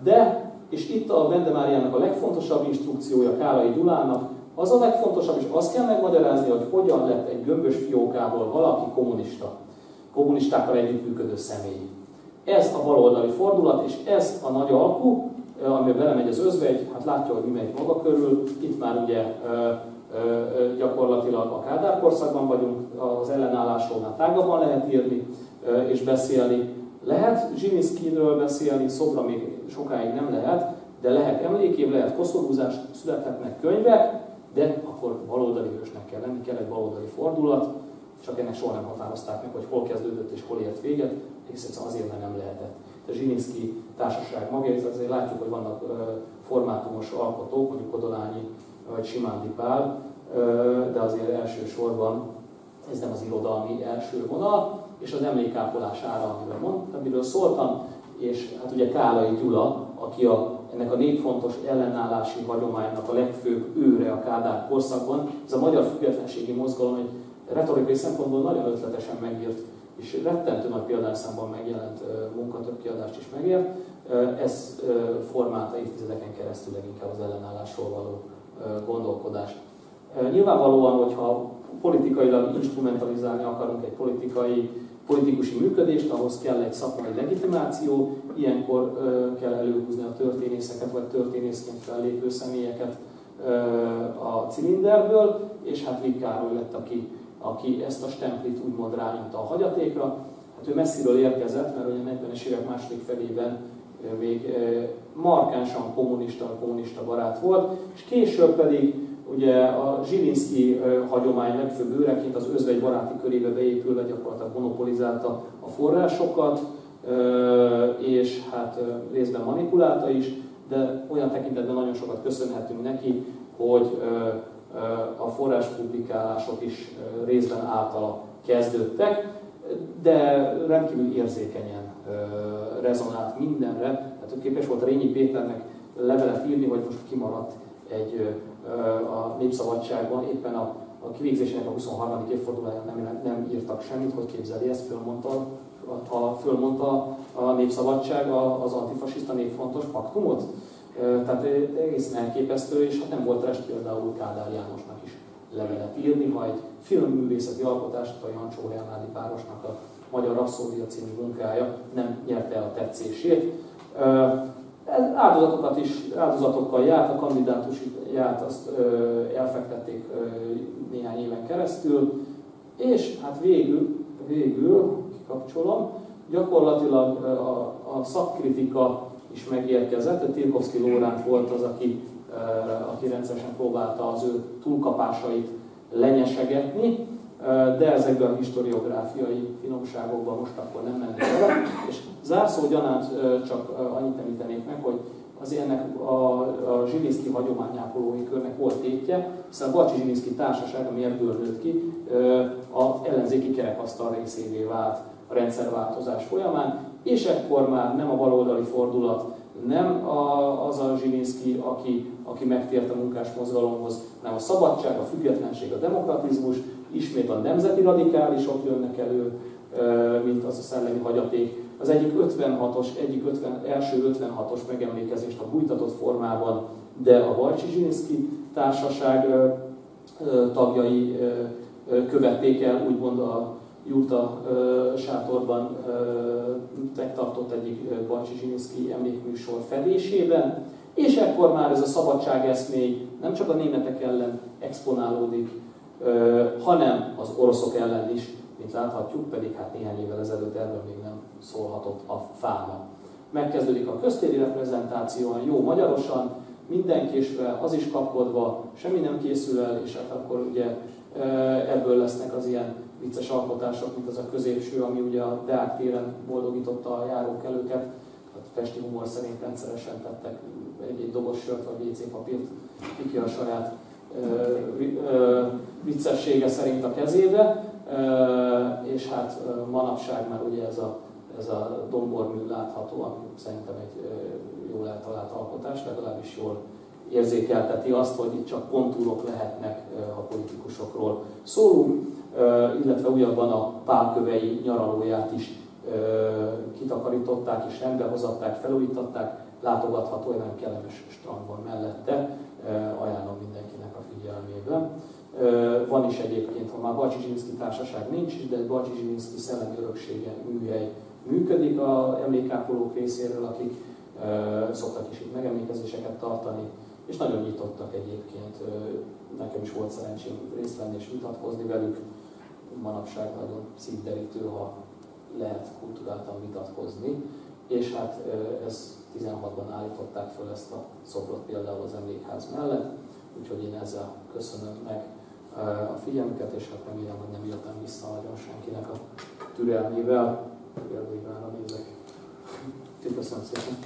De, és itt a Vendemáriának a legfontosabb instrukciója Kálai Gyulának, az a legfontosabb, és azt kell megmagyarázni, hogy hogyan lett egy gömbös fiókából valaki kommunista, kommunistákkal együttműködő személy. Ez a baloldali fordulat, és ez a nagy alkú, amiben belemegy az özvegy, hát látja, hogy mi megy maga körül. Itt már ugye gyakorlatilag a Kádár korszakban vagyunk, az ellenállásról tágabban lehet írni és beszélni. Lehet Zsiniszkiről beszélni, Szobra még sokáig nem lehet, de lehet emlékév, lehet koszorúzás, születhetnek könyvek, de akkor baloldali hősnek kell lenni, kell egy baloldali fordulat, csak ennek soha nem határozták meg, hogy hol kezdődött és hol ért véget, és egyszerűen azért, mert nem lehetett. A Zsilinszki társaság magja, azért látjuk, hogy vannak formátumos alkotók, mondjuk Kodolányi vagy Simándi Pál, de azért elsősorban ez nem az irodalmi első vonal, és az emlékápolás ára, amiről, mond, amiről szóltam, és hát ugye Kálai Gyula, aki a, ennek a népfontos ellenállási hagyománynak a legfőbb őre a Kádár korszakban, ez a magyar függetlenségi mozgalom egy retorikai szempontból nagyon ötletesen megírt, és rettentő nagy példányszámban megjelent munka, kiadást is megért, ez formálta évtizedeken keresztül leginkább az ellenállásról való gondolkodást. Nyilvánvalóan, hogyha politikailag instrumentalizálni akarunk egy politikai, politikusi működést, ahhoz kell egy szakmai legitimáció, ilyenkor kell előhúzni a történészeket, vagy történészként fellépő személyeket a cilinderből, és hát Vig Károly lett, aki, aki ezt a stemplit úgymond rányomta a hagyatékra. Hát ő messziről érkezett, mert ugye a 40-es évek második felében még markánsan kommunista, kommunista barát volt, és később pedig ugye a Zsilinszki hagyomány legfőbb őreként az özvegy baráti körébe beépülve gyakorlatilag monopolizálta a forrásokat, és hát részben manipulálta is, de olyan tekintetben nagyon sokat köszönhetünk neki, hogy a forráspublikálások is részben általa kezdődtek, de rendkívül érzékenyen rezonált mindenre. Tehát képes volt Rényi Péternek levelet írni, hogy most kimaradt egy a Népszabadságban, éppen a, a kivégzésének a 23. évfordulóján nem, nem írtak semmit, hogy képzeli ezt, fölmondta, ha fölmondta a Népszabadság az antifasiszta népfontos paktumot. Tehát egészen elképesztő, és hát nem volt rest például Kádár Jánosnak is levelet írni, ha egy filmművészeti alkotást a Jancsó Hernádi párosnak a Magyar Rapszódia című munkája nem nyerte el a tetszését. Áldozatokat is, áldozatokkal járt, a kandidátus járt, azt elfektették néhány éven keresztül, és hát végül, végül kikapcsolom, gyakorlatilag a, a szakkritika is megérkezett. Tirkovszki Lóránt volt az, aki, aki rendszeresen próbálta az ő túlkapásait lenyesegetni, de ezekben a historiográfiai finomságokban most akkor nem mennék bele. És zárszó gyanánt csak annyit említenék meg, hogy az ennek a, a Zsilinszki hagyományápolói körnek volt tétje, hiszen a Bacsi Zsilinszki társaság, ami ebből nőtt ki, az ellenzéki kerekasztal részévé vált a rendszerváltozás folyamán, és ekkor már nem a baloldali fordulat, nem a, az a Zsilinszki, aki, aki megtért a munkás mozgalomhoz, hanem a szabadság, a függetlenség, a demokratizmus, ismét a nemzeti radikálisok jönnek elő, mint az a szellemi hagyaték. Az egyik 56-os, egyik 50, első 56-os megemlékezést a bújtatott formában, de a Zsilinszki társaság tagjai követték el, úgymond a Jurta sátorban megtartott egyik Bajcsi Zsilinszki emlékműsor fedésében, és ekkor már ez a szabadságeszmény nem csak a németek ellen exponálódik, hanem az oroszok ellen is, mint láthatjuk, pedig hát néhány évvel ezelőtt erről még nem szólhatott a fáma. Megkezdődik a köztéri reprezentáció, jó magyarosan, minden késve, az is kapkodva, semmi nem készül el, és hát akkor ugye ebből lesznek az ilyen vicces alkotások, mint az a középső, ami ugye a Deák téren boldogította a járókelőket, hát Pesti humor szerint rendszeresen tettek egy-egy dobos sört vagy WC papírt ki a saját viccessége szerint a kezébe, és hát manapság már ugye ez a, ez a dombormű ami szerintem egy jól eltalált alkotás, legalábbis jól érzékelteti azt, hogy itt csak kontúrok lehetnek, ha politikusokról szólunk, illetve újabban a pálkövei nyaralóját is kitakarították és rendbehozatták, felújították, látogatható, olyan kellemes strand van mellette, ajánlom mindenkinek figyelmébe. Van is egyébként, ha már Bacsi Zsilinszki társaság nincs is, de Bacsi Zsilinszki szellemi öröksége műhely működik a emlékápolók részéről, akik szoktak is itt megemlékezéseket tartani, és nagyon nyitottak egyébként. Nekem is volt szerencsém részt venni és vitatkozni velük. Manapság nagyon szívderítő, ha lehet kulturáltan vitatkozni. és hát ez 16-ban állították fel ezt a szobrot például az emlékház mellett, úgyhogy én ezzel köszönöm meg a figyelmüket, és hát remélem, hogy nem jöttem vissza nagyon senkinek a türelmével, türelmével a nézek. Köszönöm szépen!